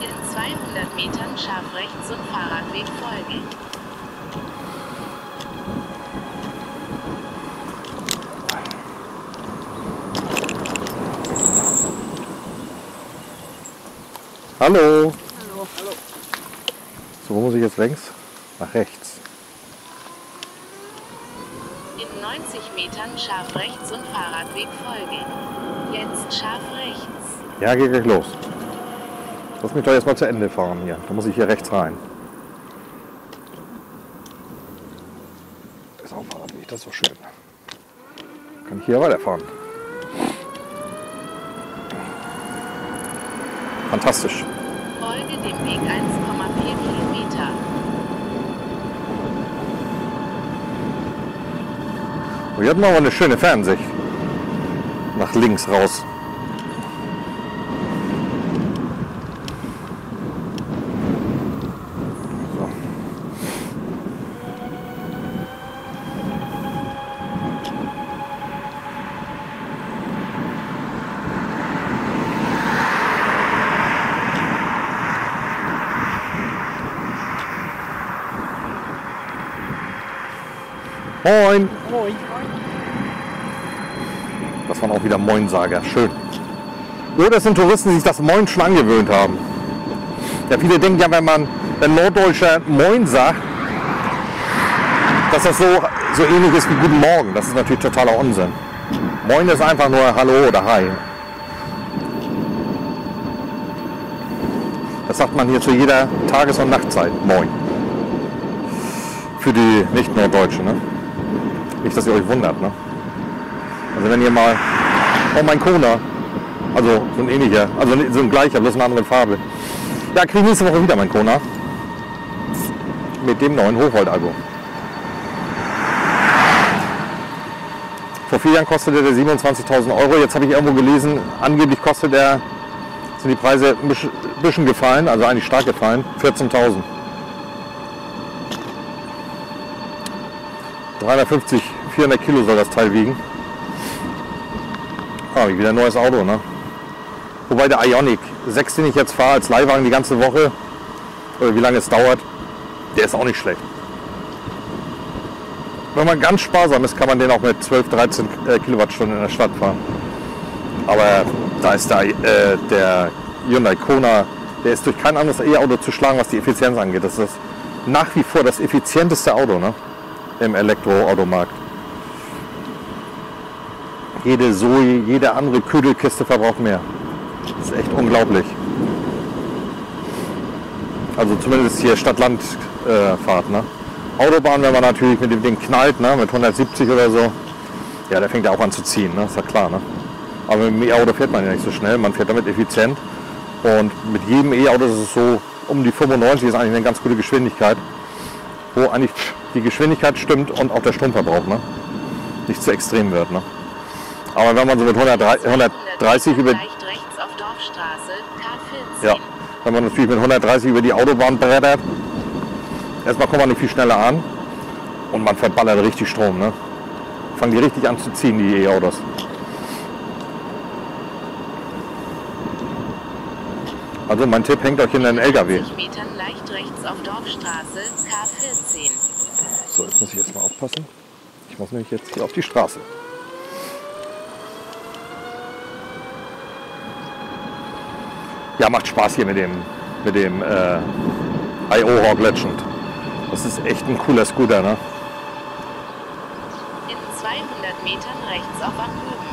In 200 Metern scharf rechts und Fahrradweg folgen. Hallo. So, wo muss ich jetzt längs? Nach rechts. In 90 Metern scharf rechts und Fahrradweg folgen. Jetzt scharf rechts. Ja, geht gleich los. Lass mich doch jetzt mal zu Ende fahren hier. Da muss ich hier rechts rein. Ist auch ein Fahrradweg, das ist so schön. Kann ich hier weiterfahren. Fantastisch. Folge dem Weg 1,4 Kilometer. Und hier hat man aber eine schöne Fernsicht. Nach links raus. So. Moin! Das waren auch wieder Moinsager. Schön. Oder das sind Touristen, die sich das Moin schon angewöhnt haben. Ja, viele denken ja, wenn man wenn Norddeutscher Moin sagt, dass das so, so ähnlich ist wie Guten Morgen. Das ist natürlich totaler Unsinn. Moin ist einfach nur Hallo oder Hi. Das sagt man hier zu jeder Tages- und Nachtzeit. Moin. Für die Nicht-Norddeutsche. Ne? Nicht, dass ihr euch wundert. Ne? Also wenn ihr mal, oh mein Kona, also so ein ähnlicher, also so ein gleicher, bloß eine andere Farbe. Ja, kriege ich nächste Woche wieder mein Kona. Mit dem neuen Hochvolt-Album. Vor vier Jahren kostete der 27.000 Euro. Jetzt habe ich irgendwo gelesen, angeblich kostet er, sind die Preise ein bisschen gefallen, also eigentlich stark gefallen, 14.000. 350, 400 Kilo soll das Teil wiegen. Ah, wieder ein neues Auto, ne? Wobei der Ionic 6, den ich jetzt fahre als Leihwagen die ganze Woche, oder wie lange es dauert, der ist auch nicht schlecht. Wenn man ganz sparsam ist, kann man den auch mit 12, 13 äh, Kilowattstunden in der Stadt fahren. Aber da ist der, äh, der Hyundai Kona Der ist durch kein anderes E-Auto zu schlagen, was die Effizienz angeht. Das ist nach wie vor das effizienteste Auto ne? im Elektroautomarkt. Jede Zoe, jede andere Küdelkiste verbraucht mehr. Das ist echt unglaublich. Also zumindest hier Stadt-Land-Fahrt. ne? Autobahn, wenn man natürlich mit dem Ding knallt, ne? mit 170 oder so, ja, der fängt ja auch an zu ziehen, ne? ist ja klar. Ne? Aber mit dem E-Auto fährt man ja nicht so schnell, man fährt damit effizient. Und mit jedem E-Auto ist es so, um die 95 ist eigentlich eine ganz gute Geschwindigkeit, wo eigentlich die Geschwindigkeit stimmt und auch der Stromverbrauch ne? nicht zu extrem wird. Ne? Aber wenn man so mit 130, 130 über, leicht rechts auf Dorfstraße, K14. ja, wenn man natürlich mit 130 über die Autobahn brettert, erstmal kommt man nicht viel schneller an und man verballert richtig Strom. Ne? Fangen die richtig an zu ziehen, die E-Autos. Also mein Tipp hängt euch in den LKW. 50 Metern leicht rechts auf Dorfstraße, K14. So, jetzt muss ich erstmal aufpassen. Ich muss nämlich jetzt hier auf die Straße. Ja, macht Spaß hier mit dem, mit dem äh, IO Hawk Legend. Das ist echt ein cooler Scooter, ne? In 200 Metern rechts auf Amrüben.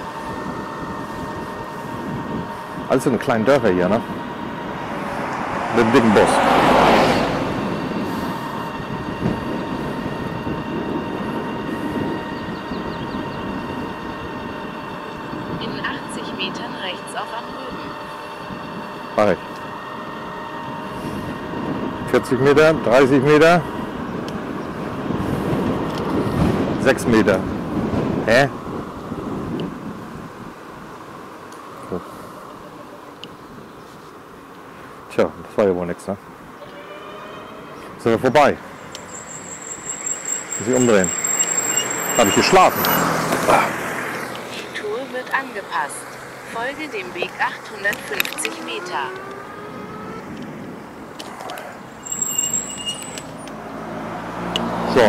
Alles so eine kleine Dörfer hier, ne? Mit dem dicken Bus. In 80 Metern rechts auf Amrüben. Ich. 40 Meter, 30 Meter, 6 Meter. Hä? So. Tja, das war ja wohl nichts, ne? Sind wir vorbei. Muss ich umdrehen. Habe ich geschlafen. Die Tour wird angepasst. Folge dem Weg 850 Meter. So.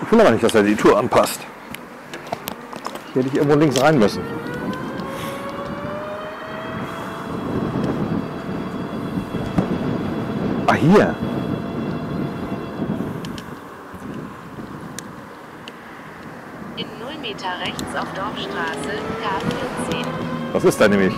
Ich will aber nicht, dass er die Tour anpasst. Hier hätte ich irgendwo links rein müssen. Ah, hier. In 0 Meter rechts auf Dorfstraße, K14. Was ist da nämlich?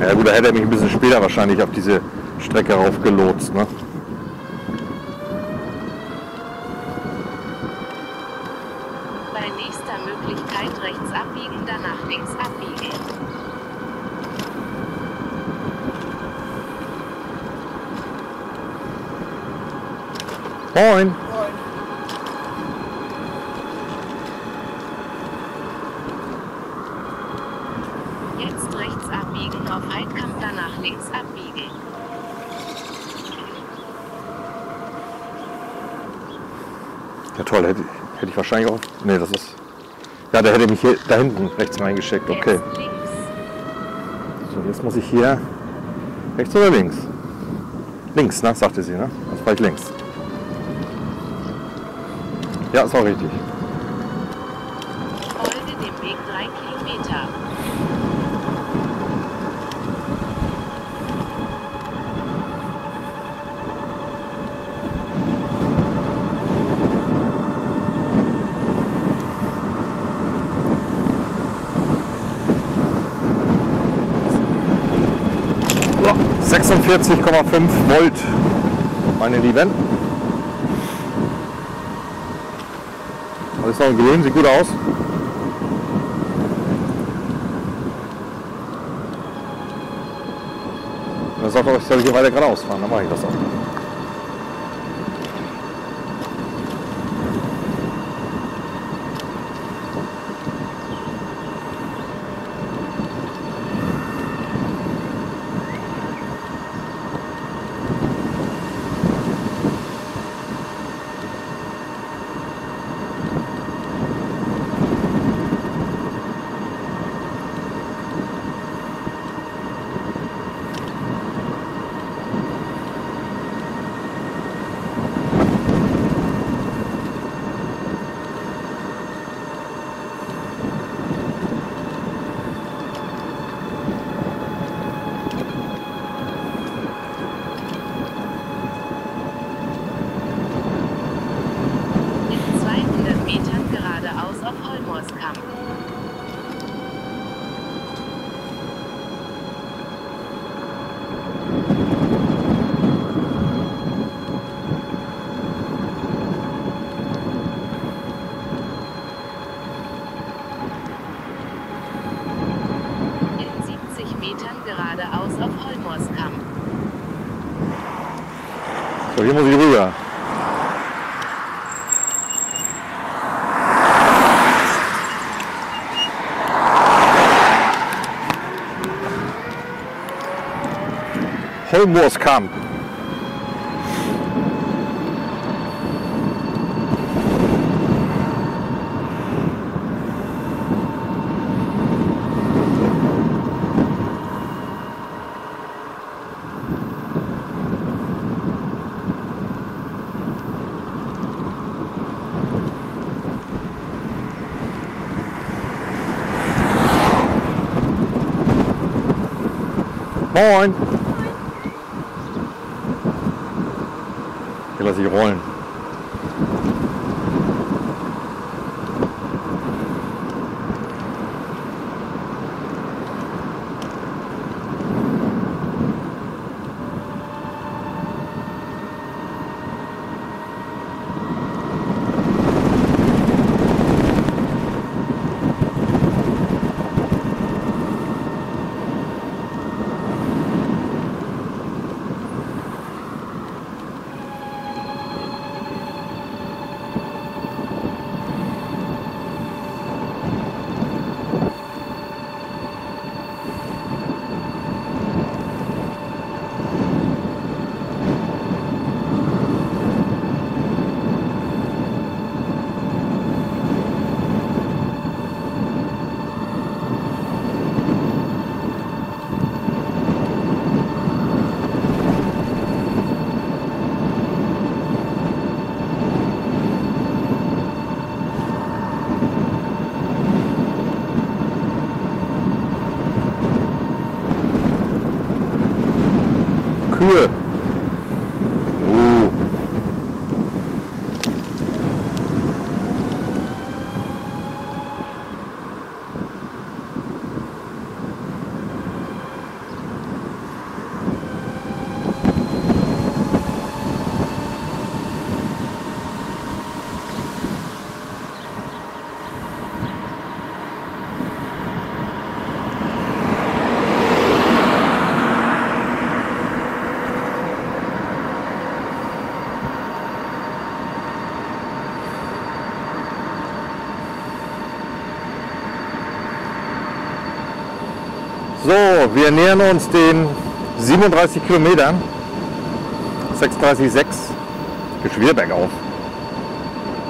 Ja gut, da hätte er mich ein bisschen später wahrscheinlich auf diese Strecke raufgelotst. Ne? Bei nächster Möglichkeit rechts abbiegen, danach links abbiegen. Moin. Jetzt rechts abbiegen, auf Heidkamp, danach links abbiegen. Ja toll, hätte, hätte ich wahrscheinlich auch. Nee, das ist. Ja, der hätte mich hier da hinten rechts reingeschickt. Okay. So, jetzt muss ich hier rechts oder links? Links, ne? sagte sie, ne? Jetzt fahre ich links. Ja, ist auch richtig. 48,5 Volt, meine Lieben. Alles noch in grün, sieht gut aus. Dann sagt euch, soll ich hier weiter geradeaus fahren, dann mache ich das auch. Holmooskamp. Moin. Hier ich rollen. Kühe. Uh. So, wir nähern uns den 37 Kilometern. 36,6. Geschwir bergauf.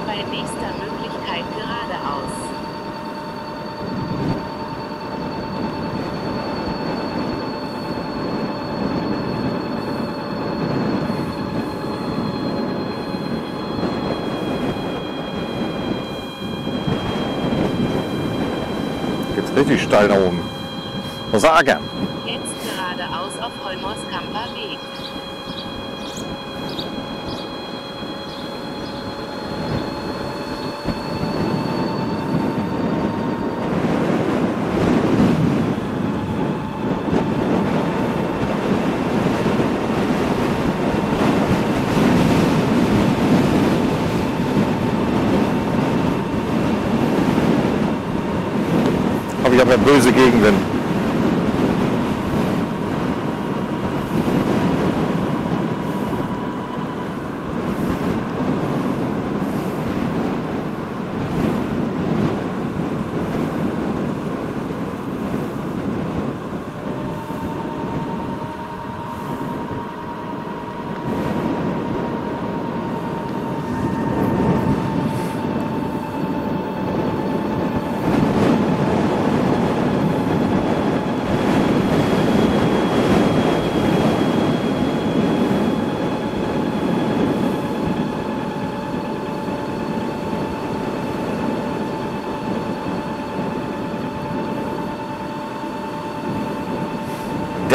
Bei nächster Möglichkeit geradeaus. Geht's richtig steil nach oben. Muss sagen. Jetzt geradeaus auf Holmorskamper Weg. Ja böse Gegenwind.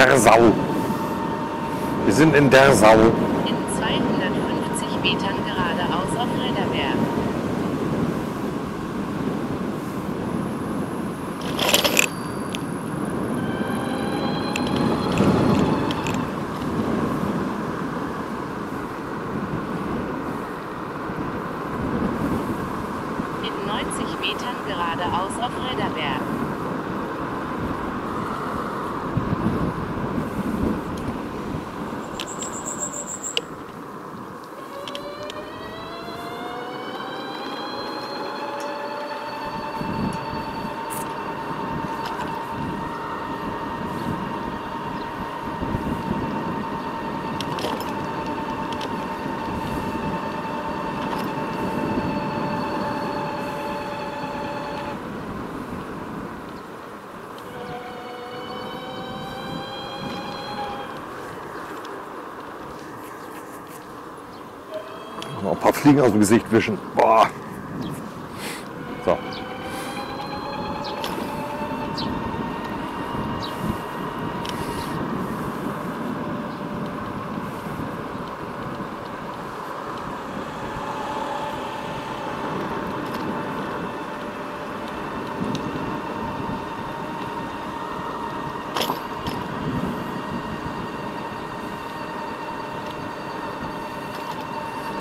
Der Sau. Wir sind in der Sau. In 250 Metern geradeaus auf Redderberg. In 90 Metern geradeaus auf Redderberg. Fliegen aus dem Gesicht wischen. Boah. So.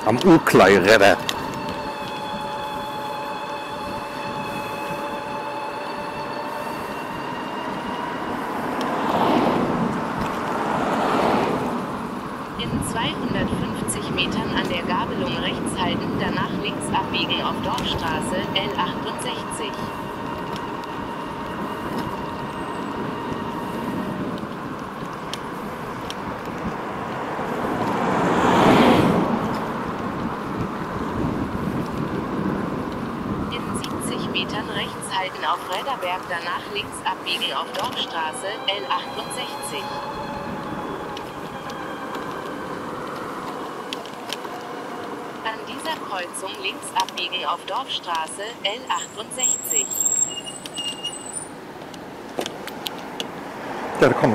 Am Uklei-Redder. In 250 Metern an der Gabelung rechts halten, danach links abbiegen auf Dorfstraße L68. In 70 Metern rechts halten auf Räderberg, danach links abbiegen auf Dorfstraße L68. An dieser Kreuzung links abbiegen auf Dorfstraße L68.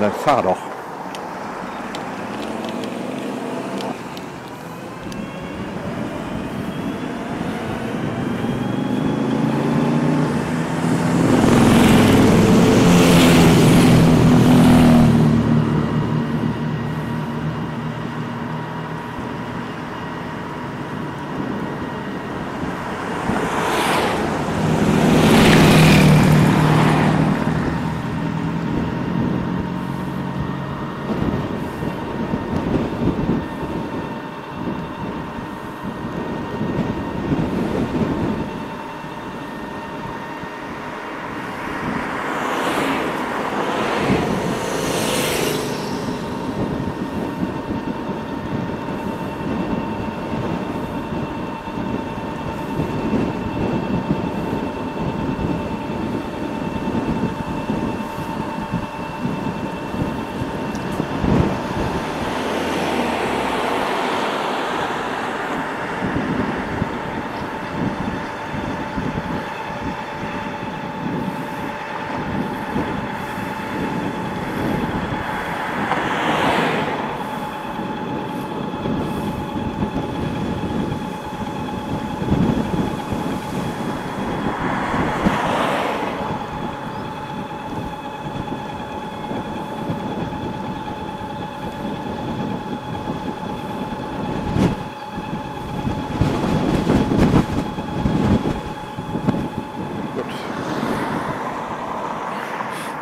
Ja, komm, dann fahr doch.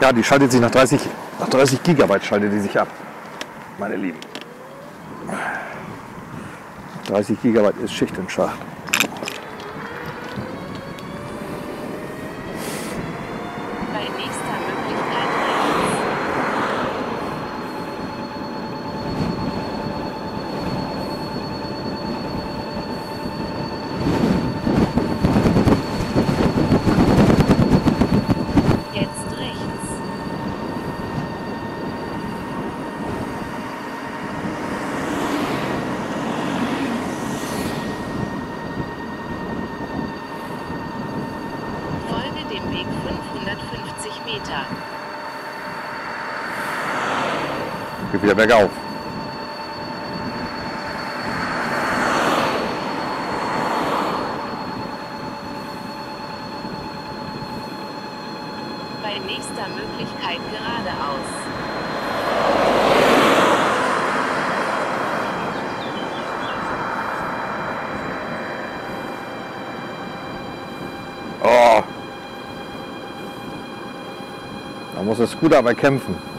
Ja, die schaltet sich nach 30, nach 30 Gigabyte schaltet die sich ab. Meine Lieben. 30 Gigabyte ist Schicht im Schacht. Bei nächster Möglichkeit rechts. Jetzt rechts. Folge dem Weg 550 Meter. Geht wieder bergauf. Bei nächster Möglichkeit geradeaus. Oh. Da muss der Scooter aber kämpfen.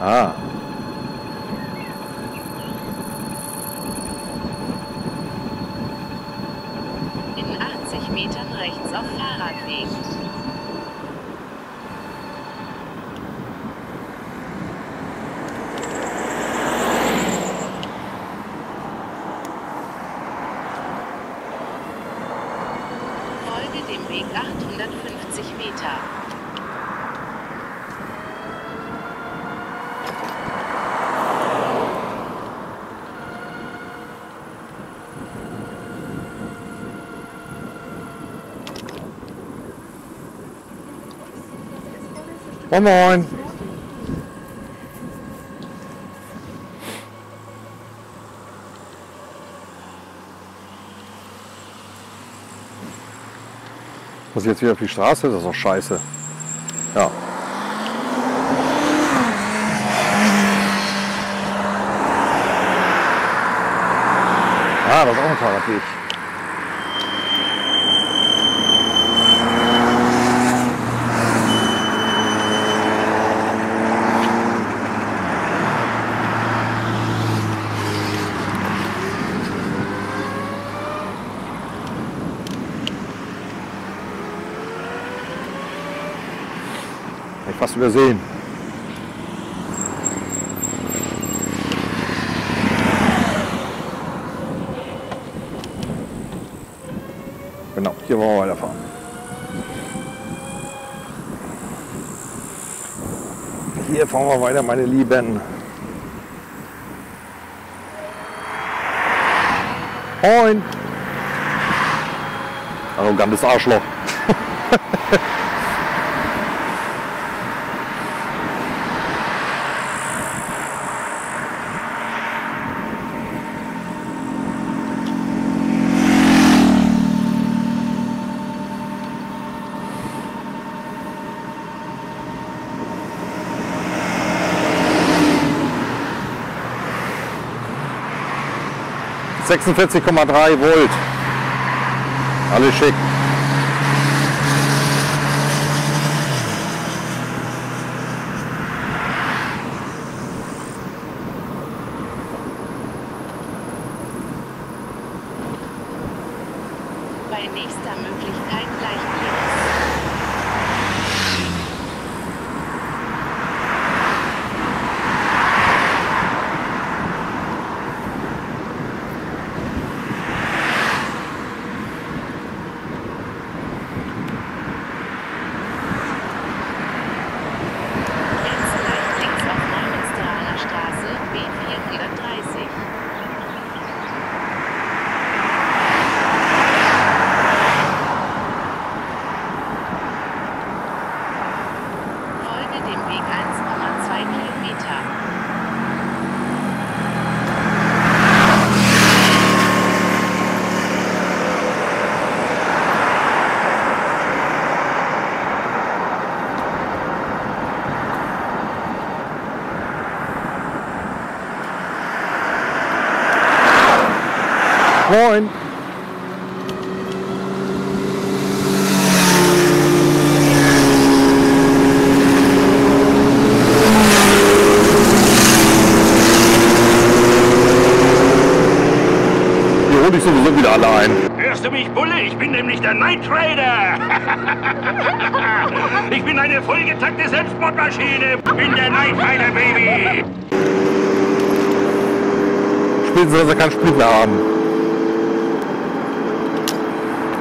Ah. Moin Moin. Muss jetzt wieder auf die Straße? Das ist doch scheiße. Ja. Ah, das ist auch ein Fahrradweg. Übersehen. Genau, hier wollen wir weiterfahren. Hier fahren wir weiter, meine Lieben. Moin! Arrogantes Arschloch. [laughs] Sechsundvierzig Komma drei Volt. Alles schick. Bei nächster Möglichkeit gleich links. Jetzt leicht links auf Neumünsteraner Straße, B430. Folge dem Weg 1,2 Kilometer. Moin! Die hole ich sowieso wieder alle ein. Hörst du mich, Bulle? Ich bin nämlich der Night Raider. [laughs] ich bin eine vollgetakte Selbstmordmaschine. Bin der Night Rider, Baby. Sie, dass er keinen Sprit mehr haben.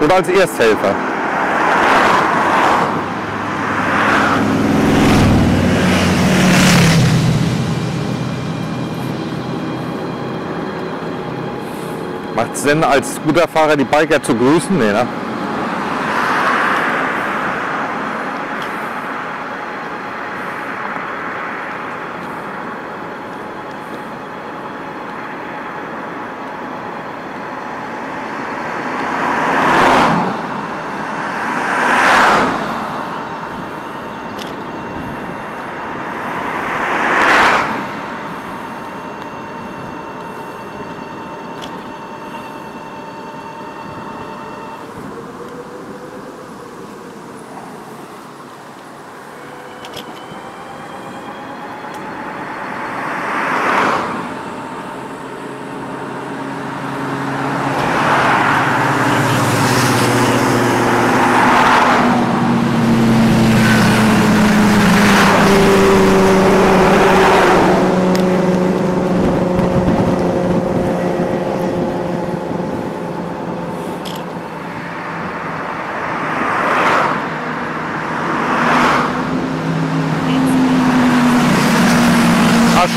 Oder als Ersthelfer. Macht es Sinn, als Scooterfahrer die Biker zu grüßen? Nee, ne?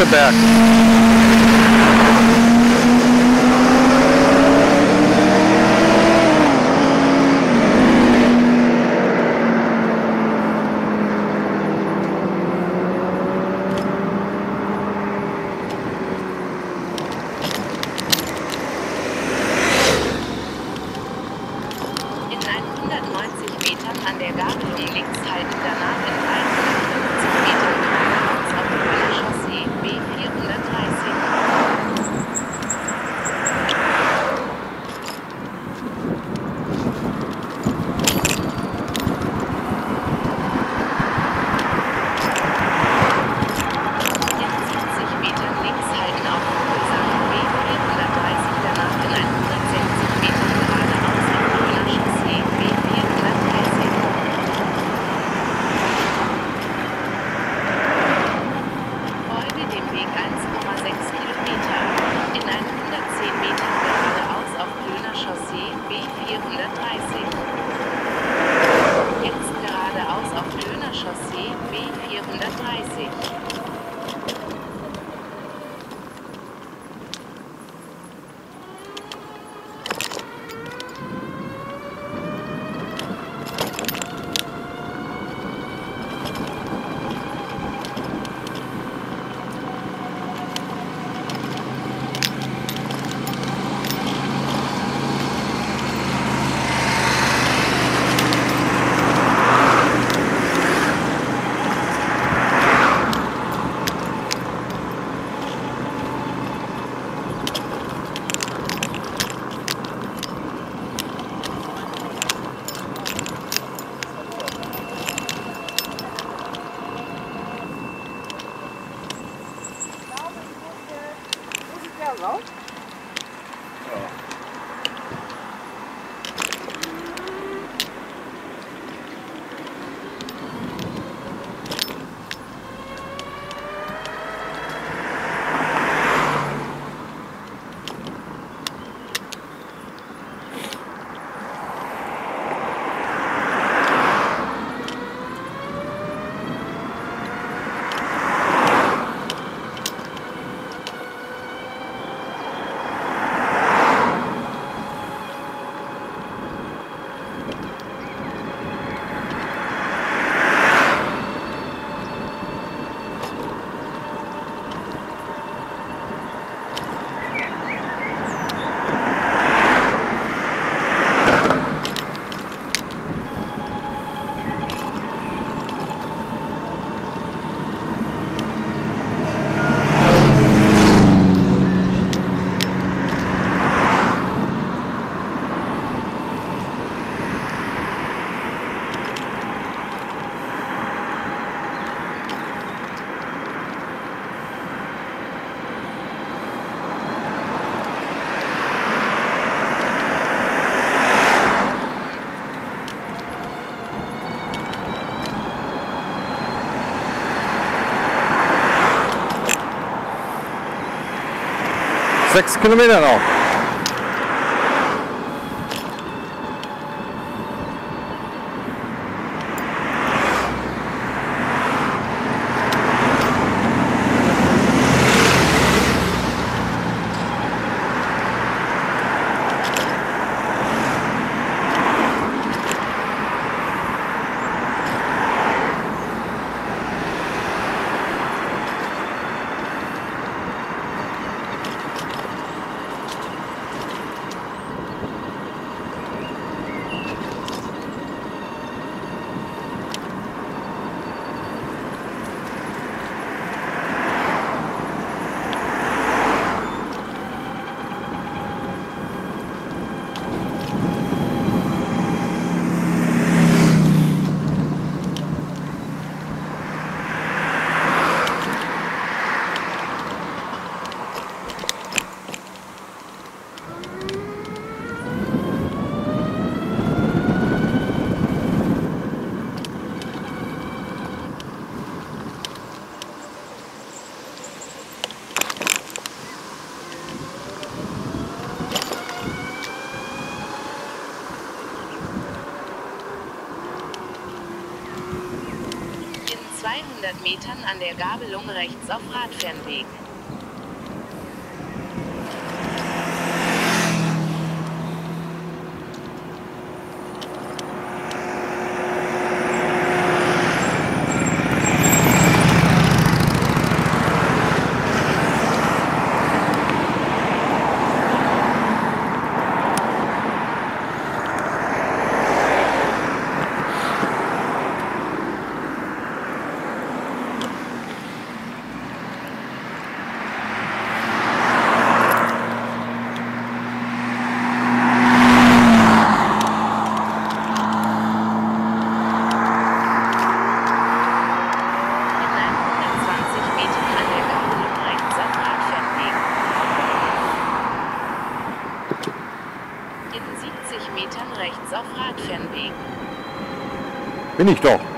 Quebec. 6 kilometer Metern an der Gabelung rechts auf Radfernweg. In 120 Metern an der Gabelung rechts auf Radfernweg. In 70 Metern rechts auf Radfernweg. Bin ich doch.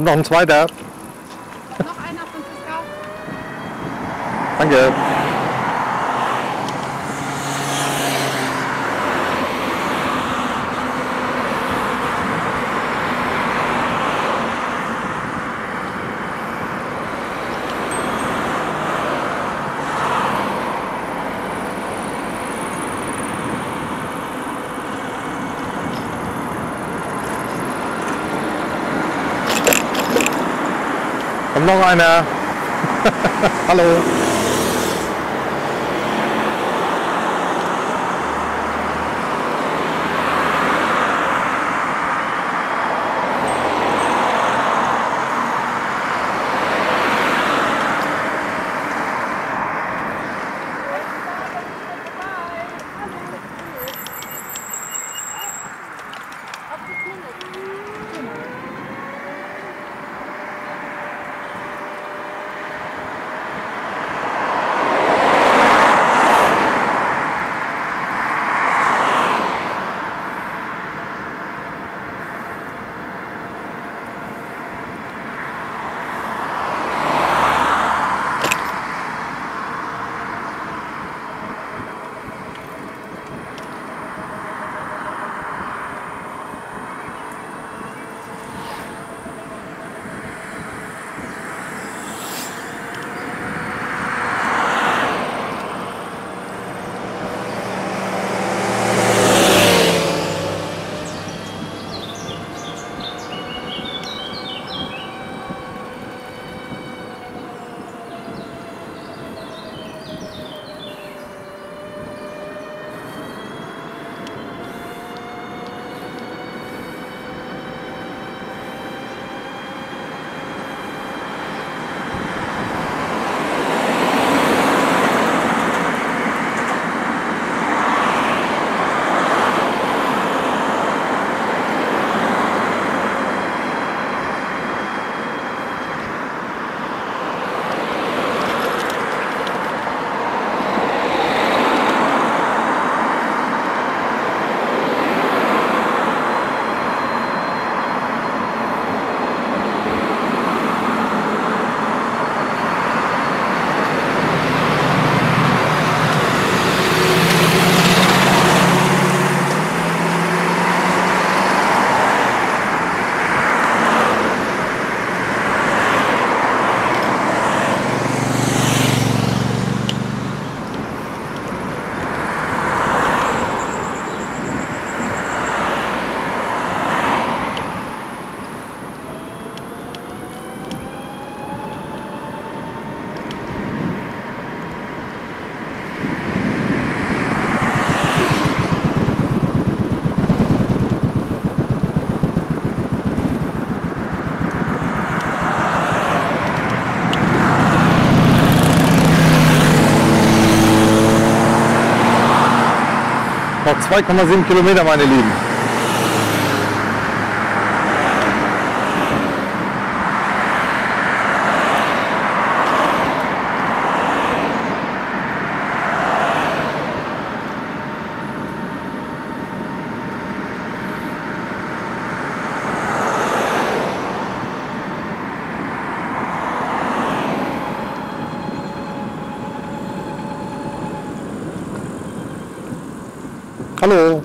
Kommt noch ein zweiter. Noch einer, Franziska. Danke. Kommt noch einer. [laughs] Hallo. 2,7 Kilometer, meine Lieben. Hallo.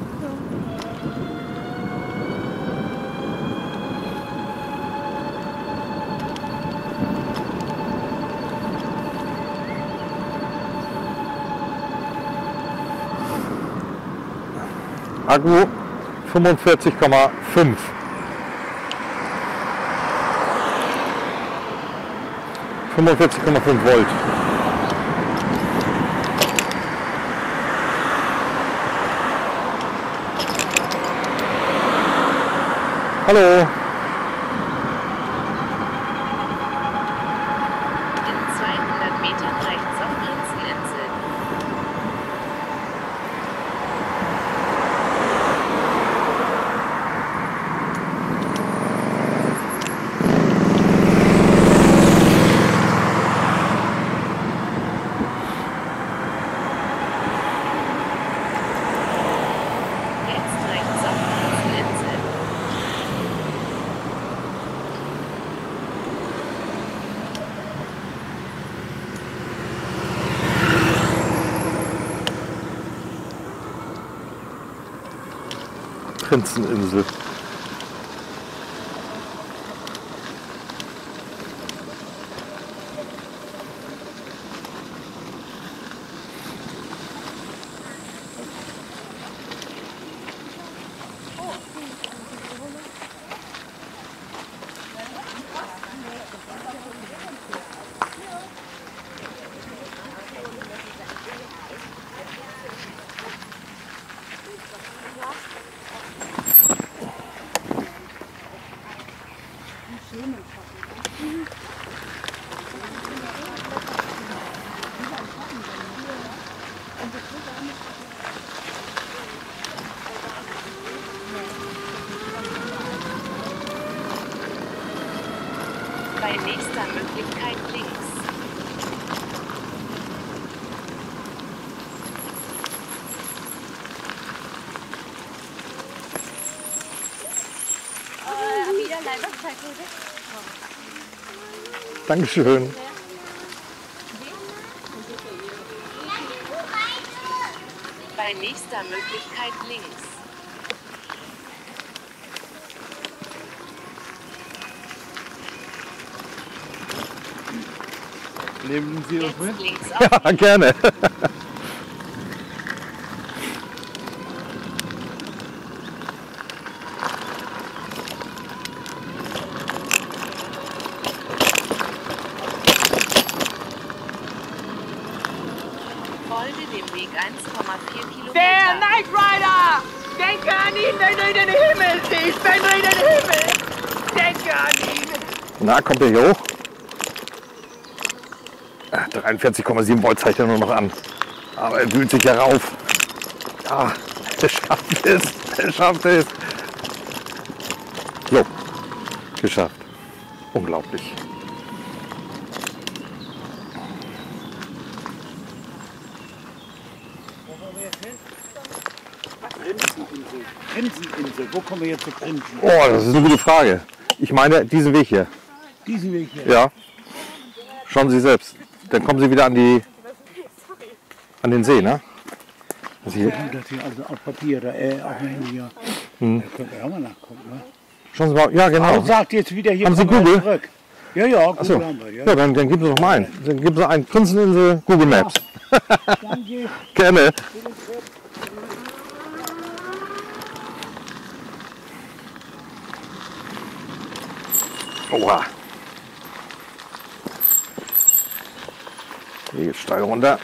Akku 45,5. 45,5 Volt. Hallo. Prinzeninsel. Bei nächster Möglichkeit links. Dankeschön. Bei nächster Möglichkeit links. Nehmen Sie uns mit? Jetzt links [laughs] auf Ja, gerne. Folge dem Weg 1,4 Kilometer. Der Knight Rider! Denke an ihn, wenn du ihn in den Himmel siehst! Wenn du ihn in den Himmel! Denke an ihn! Der hier hoch? Ah, 43,7 Volt zeigt er nur noch an. Aber er wühlt sich ja rauf. Ja, [laughs] er schafft es. Er schafft es. So, geschafft. Unglaublich. Prinzeninsel. Prinzeninsel. Wo kommen wir jetzt zu Prinzen? Oh, das ist eine gute Frage. Ich meine diesen Weg hier. Diesen Weg hier. Ja. Schauen Sie selbst. Dann kommen Sie wieder an die an den See, ne? Also hier, Das hier also auf Papier, da, äh, auf dem Handy, ja. Hm. Da können wir auch mal nachgucken, ne? schauen Sie mal. Ja, genau. Und sagt jetzt wieder hier Haben Sie Google? zurück. Ja, ja, Google Achso. haben wir, ja. Ja, dann, dann geben Sie doch mal ein. Dann geben Sie ein Prinzeninsel Google Maps. [laughs] Danke. Gerne. Oha. Hier geht's steil runter.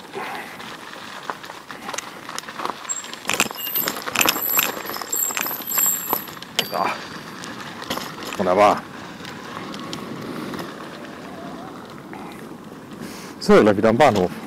Ja. Wunderbar. So, gleich wieder am Bahnhof.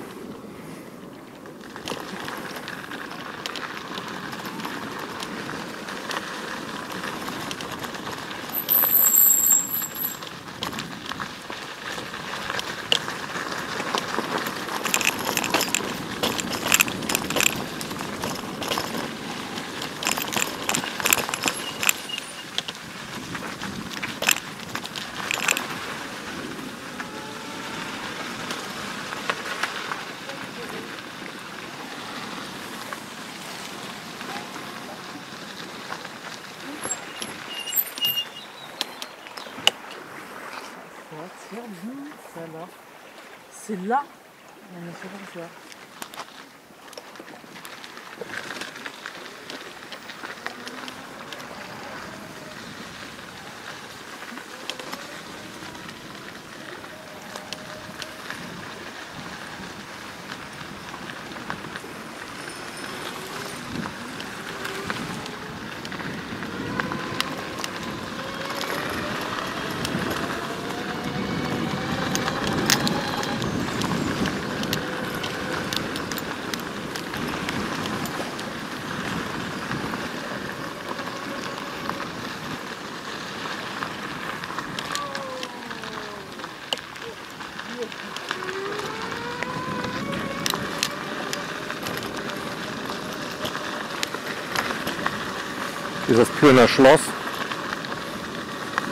Das Plöner Schloss.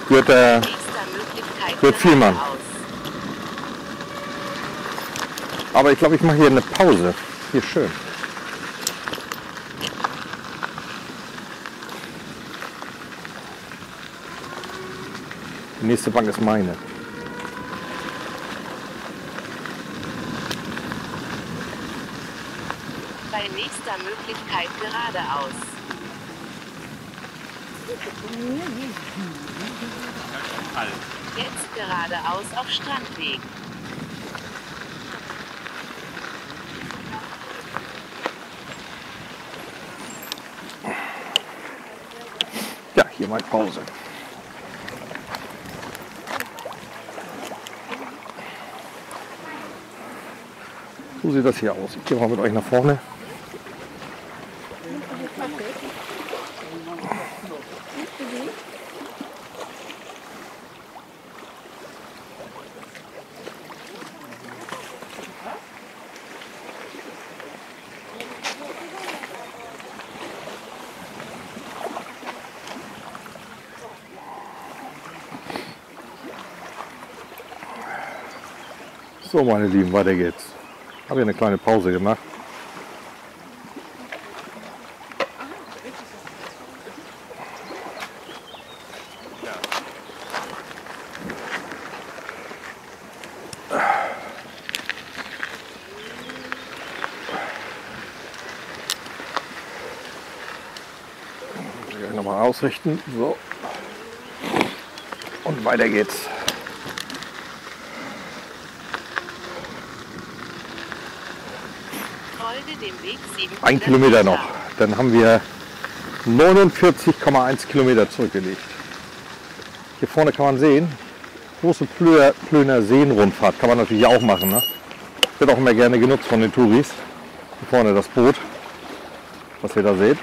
Gehört der, Wird viel, Mann. geradeaus. aber ich glaube, ich mache hier eine Pause. Hier schön. Die nächste Bank ist meine. Bei nächster Möglichkeit geradeaus. Jetzt geradeaus auf Strandweg. Ja, hier mal Pause. So sieht das hier aus. Ich gehe mal mit euch nach vorne. Meine Lieben, weiter geht's. Habe hier eine kleine Pause gemacht. Nochmal ausrichten. So. Und weiter geht's. Folge dem Weg 700 Ein Kilometer noch. Dann haben wir 49,1 Kilometer zurückgelegt. Hier vorne kann man sehen, große Plö- Plöner Seenrundfahrt. Kann man natürlich auch machen. Ne? Wird auch immer gerne genutzt von den Touris. Hier vorne das Boot, was ihr da seht.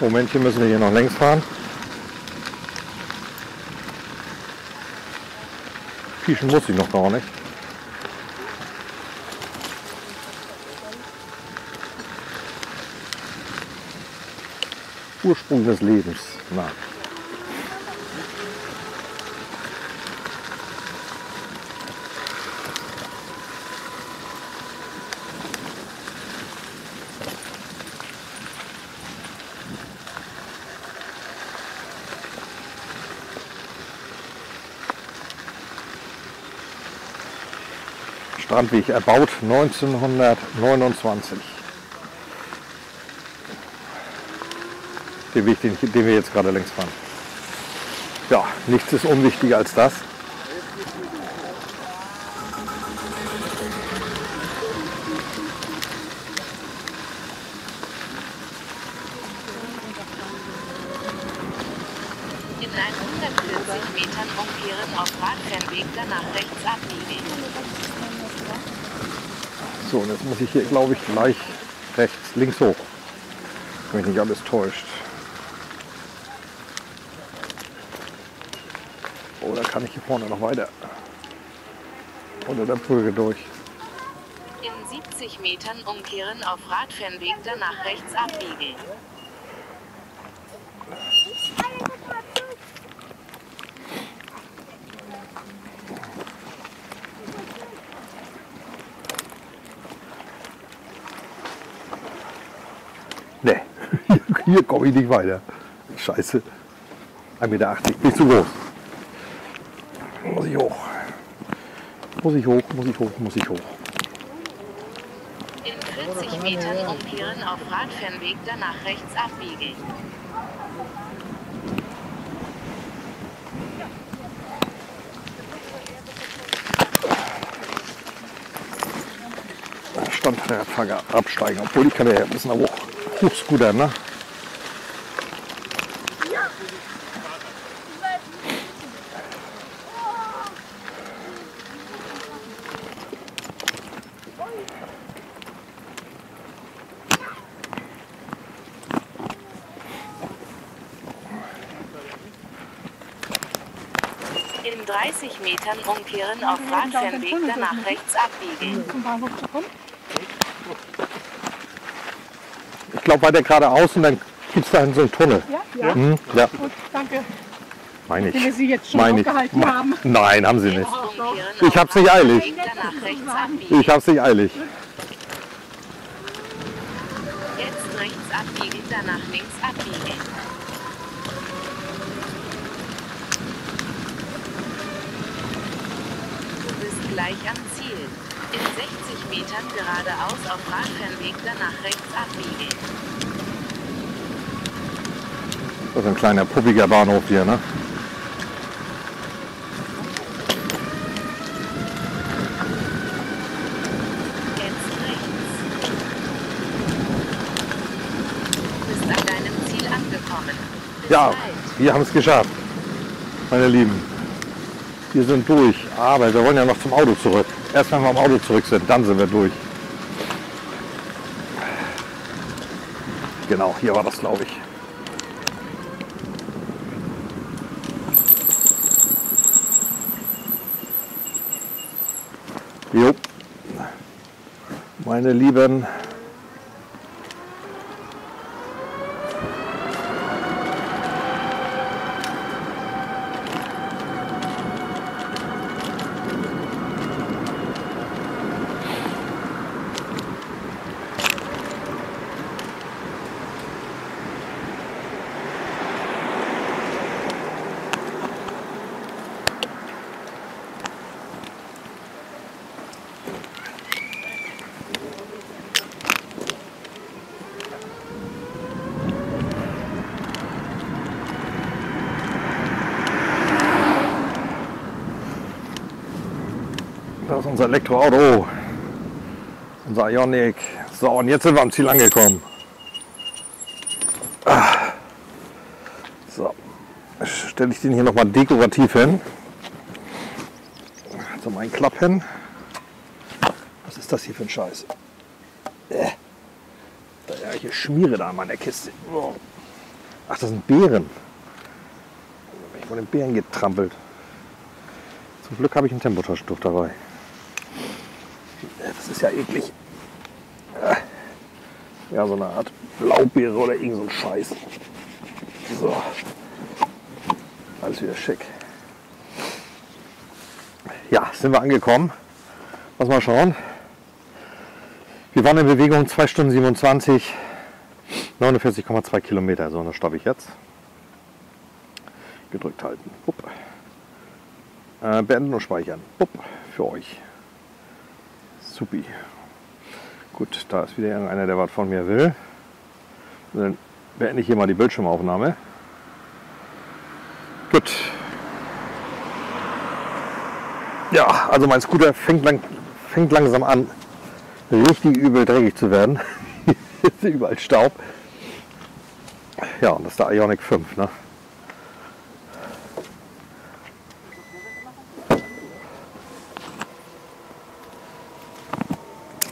Momentchen müssen wir hier noch längs fahren. Fischen muss ich noch gar nicht. Ursprung des Lebens. Na. Strandweg erbaut 1929. Den Weg, den, den wir jetzt gerade längs fahren. Ja, nichts ist unwichtiger als das. In 140 Metern umkehren auf Radfernweg, danach rechts abbiegen. So, und jetzt muss ich hier, glaube ich, gleich rechts, links hoch. Wenn mich nicht alles täuscht. Oder kann ich hier vorne noch weiter. Unter der Brücke durch. In 70 Metern umkehren auf Radfernweg danach rechts abbiegen. Nee, hier, komme ich nicht weiter. Scheiße. 1,80 Meter, nicht zu groß. Muss ich hoch. Muss ich hoch, muss ich hoch, muss ich hoch. In 40 Metern umkehren auf Radfernweg danach rechts abbiegen. Stand der Radfahrer absteigen, obwohl ich kann ja ein bisschen hoch, hochscootern, ne? In 30 Metern umkehren auf Radfernweg danach rechts abbiegen. Kommen? Ich glaube weiter geradeaus und dann gibt es da so einen Tunnel. Ja? Ja. Hm? Ja, Gut, danke. meine Wenn wir ich. Sie jetzt schon Meine ich. aufgehalten haben. Nein, haben sie nicht. Ich auf hab's nicht eilig. Ich hab's nicht eilig. Jetzt rechts abbiegen, danach links abbiegen. Du bist gleich am Ziel. In 60 Metern geradeaus auf Radfernweg, danach rechts abbiegen. Ist ein kleiner puppiger Bahnhof hier, ne? Ja, wir haben es geschafft, meine Lieben. Wir sind durch, aber wir wollen ja noch zum Auto zurück. Erst wenn wir am Auto zurück sind, dann sind wir durch. Genau, hier war das, glaube ich. Jo. Meine Lieben, unser Elektroauto. Unser Ionic. So, und jetzt sind wir am Ziel angekommen. So, stelle ich den hier nochmal dekorativ hin. Zum Einklappen. Was ist das hier für ein Scheiß? Äh. Ja, ich schmiere da an meiner Kiste. Ach, das sind Beeren. Ich von den Beeren getrampelt. Zum Glück habe ich ein Tempotaschentuch dabei. Das ist ja eklig. Ja, so eine Art Blaubeere oder irgend so ein Scheiß. So. Alles wieder schick. Ja, sind wir angekommen. Lass mal schauen. Wir waren in Bewegung 2 Stunden 27, 49,2 Kilometer. So, das stoppe ich jetzt. Gedrückt halten. Äh, beenden und speichern. Upp. Für euch. Supi. Gut, da ist wieder irgendeiner, der was von mir will. Dann beende ich hier mal die Bildschirmaufnahme. Gut. Ja, also mein Scooter fängt, lang, fängt langsam an, richtig übel dreckig zu werden. [laughs] Überall Staub. Ja, und das ist der Ionic 5. Ne?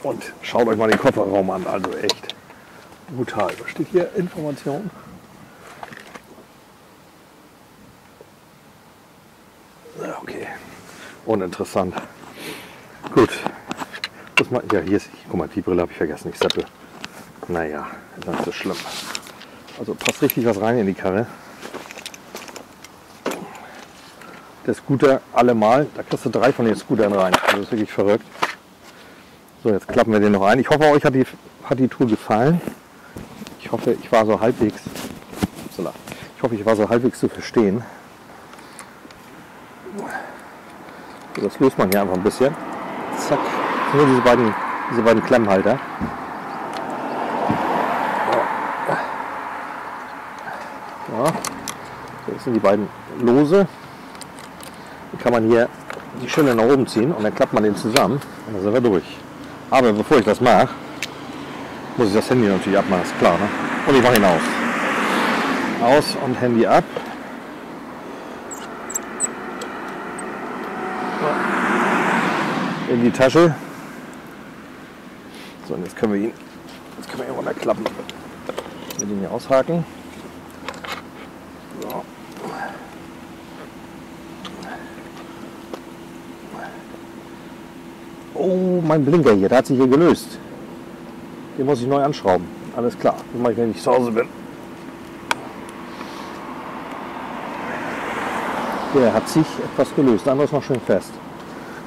Und schaut euch mal den Kofferraum an, also echt brutal. Was steht hier? Information. Ja. uninteressant. Gut. Das mal, ja, hier ist, guck mal, die Brille habe ich vergessen. Ich seppe. Naja, ist nicht so schlimm. Also passt richtig was rein in die Karre. Der Scooter allemal, da kriegst du drei von den Scootern rein. Das ist wirklich verrückt. So, jetzt klappen wir den noch ein. Ich hoffe, euch hat die, hat die Tour gefallen. Ich hoffe, ich war so halbwegs, ich hoffe, ich war so halbwegs zu verstehen. So, das löst man hier einfach ein bisschen. Zack. Nur diese beiden, diese beiden Klemmhalter. Ja. So, das sind die beiden Lose. Die kann man hier die Schille nach oben ziehen und dann klappt man den zusammen und dann sind wir durch. Aber bevor ich das mache, muss ich das Handy natürlich abmachen, ist klar. Ne? Und ich mache ihn aus. Aus und Handy ab. In die Tasche. So, und jetzt können wir ihn, jetzt können wir ihn runterklappen. Mit ihn hier aushaken. So. Oh, mein Blinker hier, der hat sich hier gelöst. Den muss ich neu anschrauben. Alles klar, das mache ich, wenn ich zu Hause bin. Der hat sich etwas gelöst, der andere ist noch schön fest.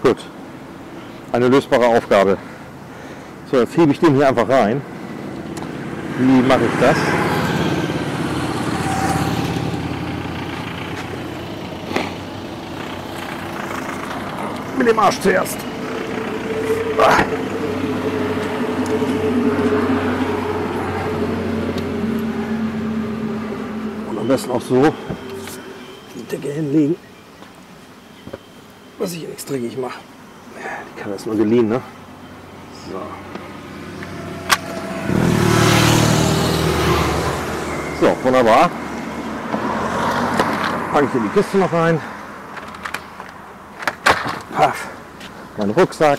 Gut, eine lösbare Aufgabe. So, jetzt hebe ich den hier einfach rein. Wie mache ich das? Mit dem Arsch zuerst. Am besten auch so die Decke hinlegen, dass ich nichts dreckig mache. Die kann nur geliehen, ne? So. So, wunderbar. Packe ich hier die Kiste noch rein. Paff. Mein Rucksack.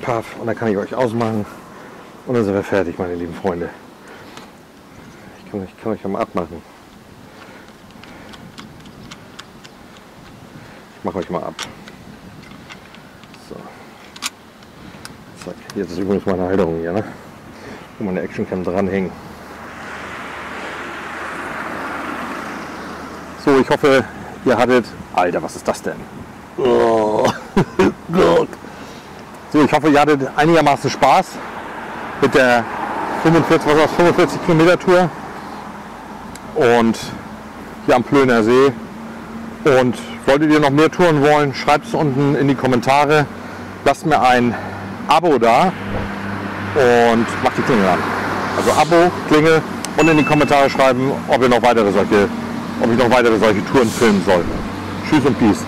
Paff. Und dann kann ich euch ausmachen. Und dann sind wir fertig, meine lieben Freunde. Ich kann, ich kann euch mal abmachen. Ich mache euch mal ab. So. Zack. Jetzt ist übrigens meine Halterung hier, ne? Wo meine Actioncam dranhängen. So, ich hoffe, ihr hattet. Alter, was ist das denn? Oh. [laughs] So, ich hoffe, ihr hattet einigermaßen Spaß mit der 45, was war's, 45 Kilometer Tour und hier am Plöner See. Und wolltet ihr noch mehr Touren wollen, schreibt es unten in die Kommentare. Lasst mir ein Abo da und macht die Klingel an. Also Abo, Klingel und in die Kommentare schreiben, ob ihr noch weitere solche, ob ich noch weitere solche Touren filmen soll. Tschüss und Peace.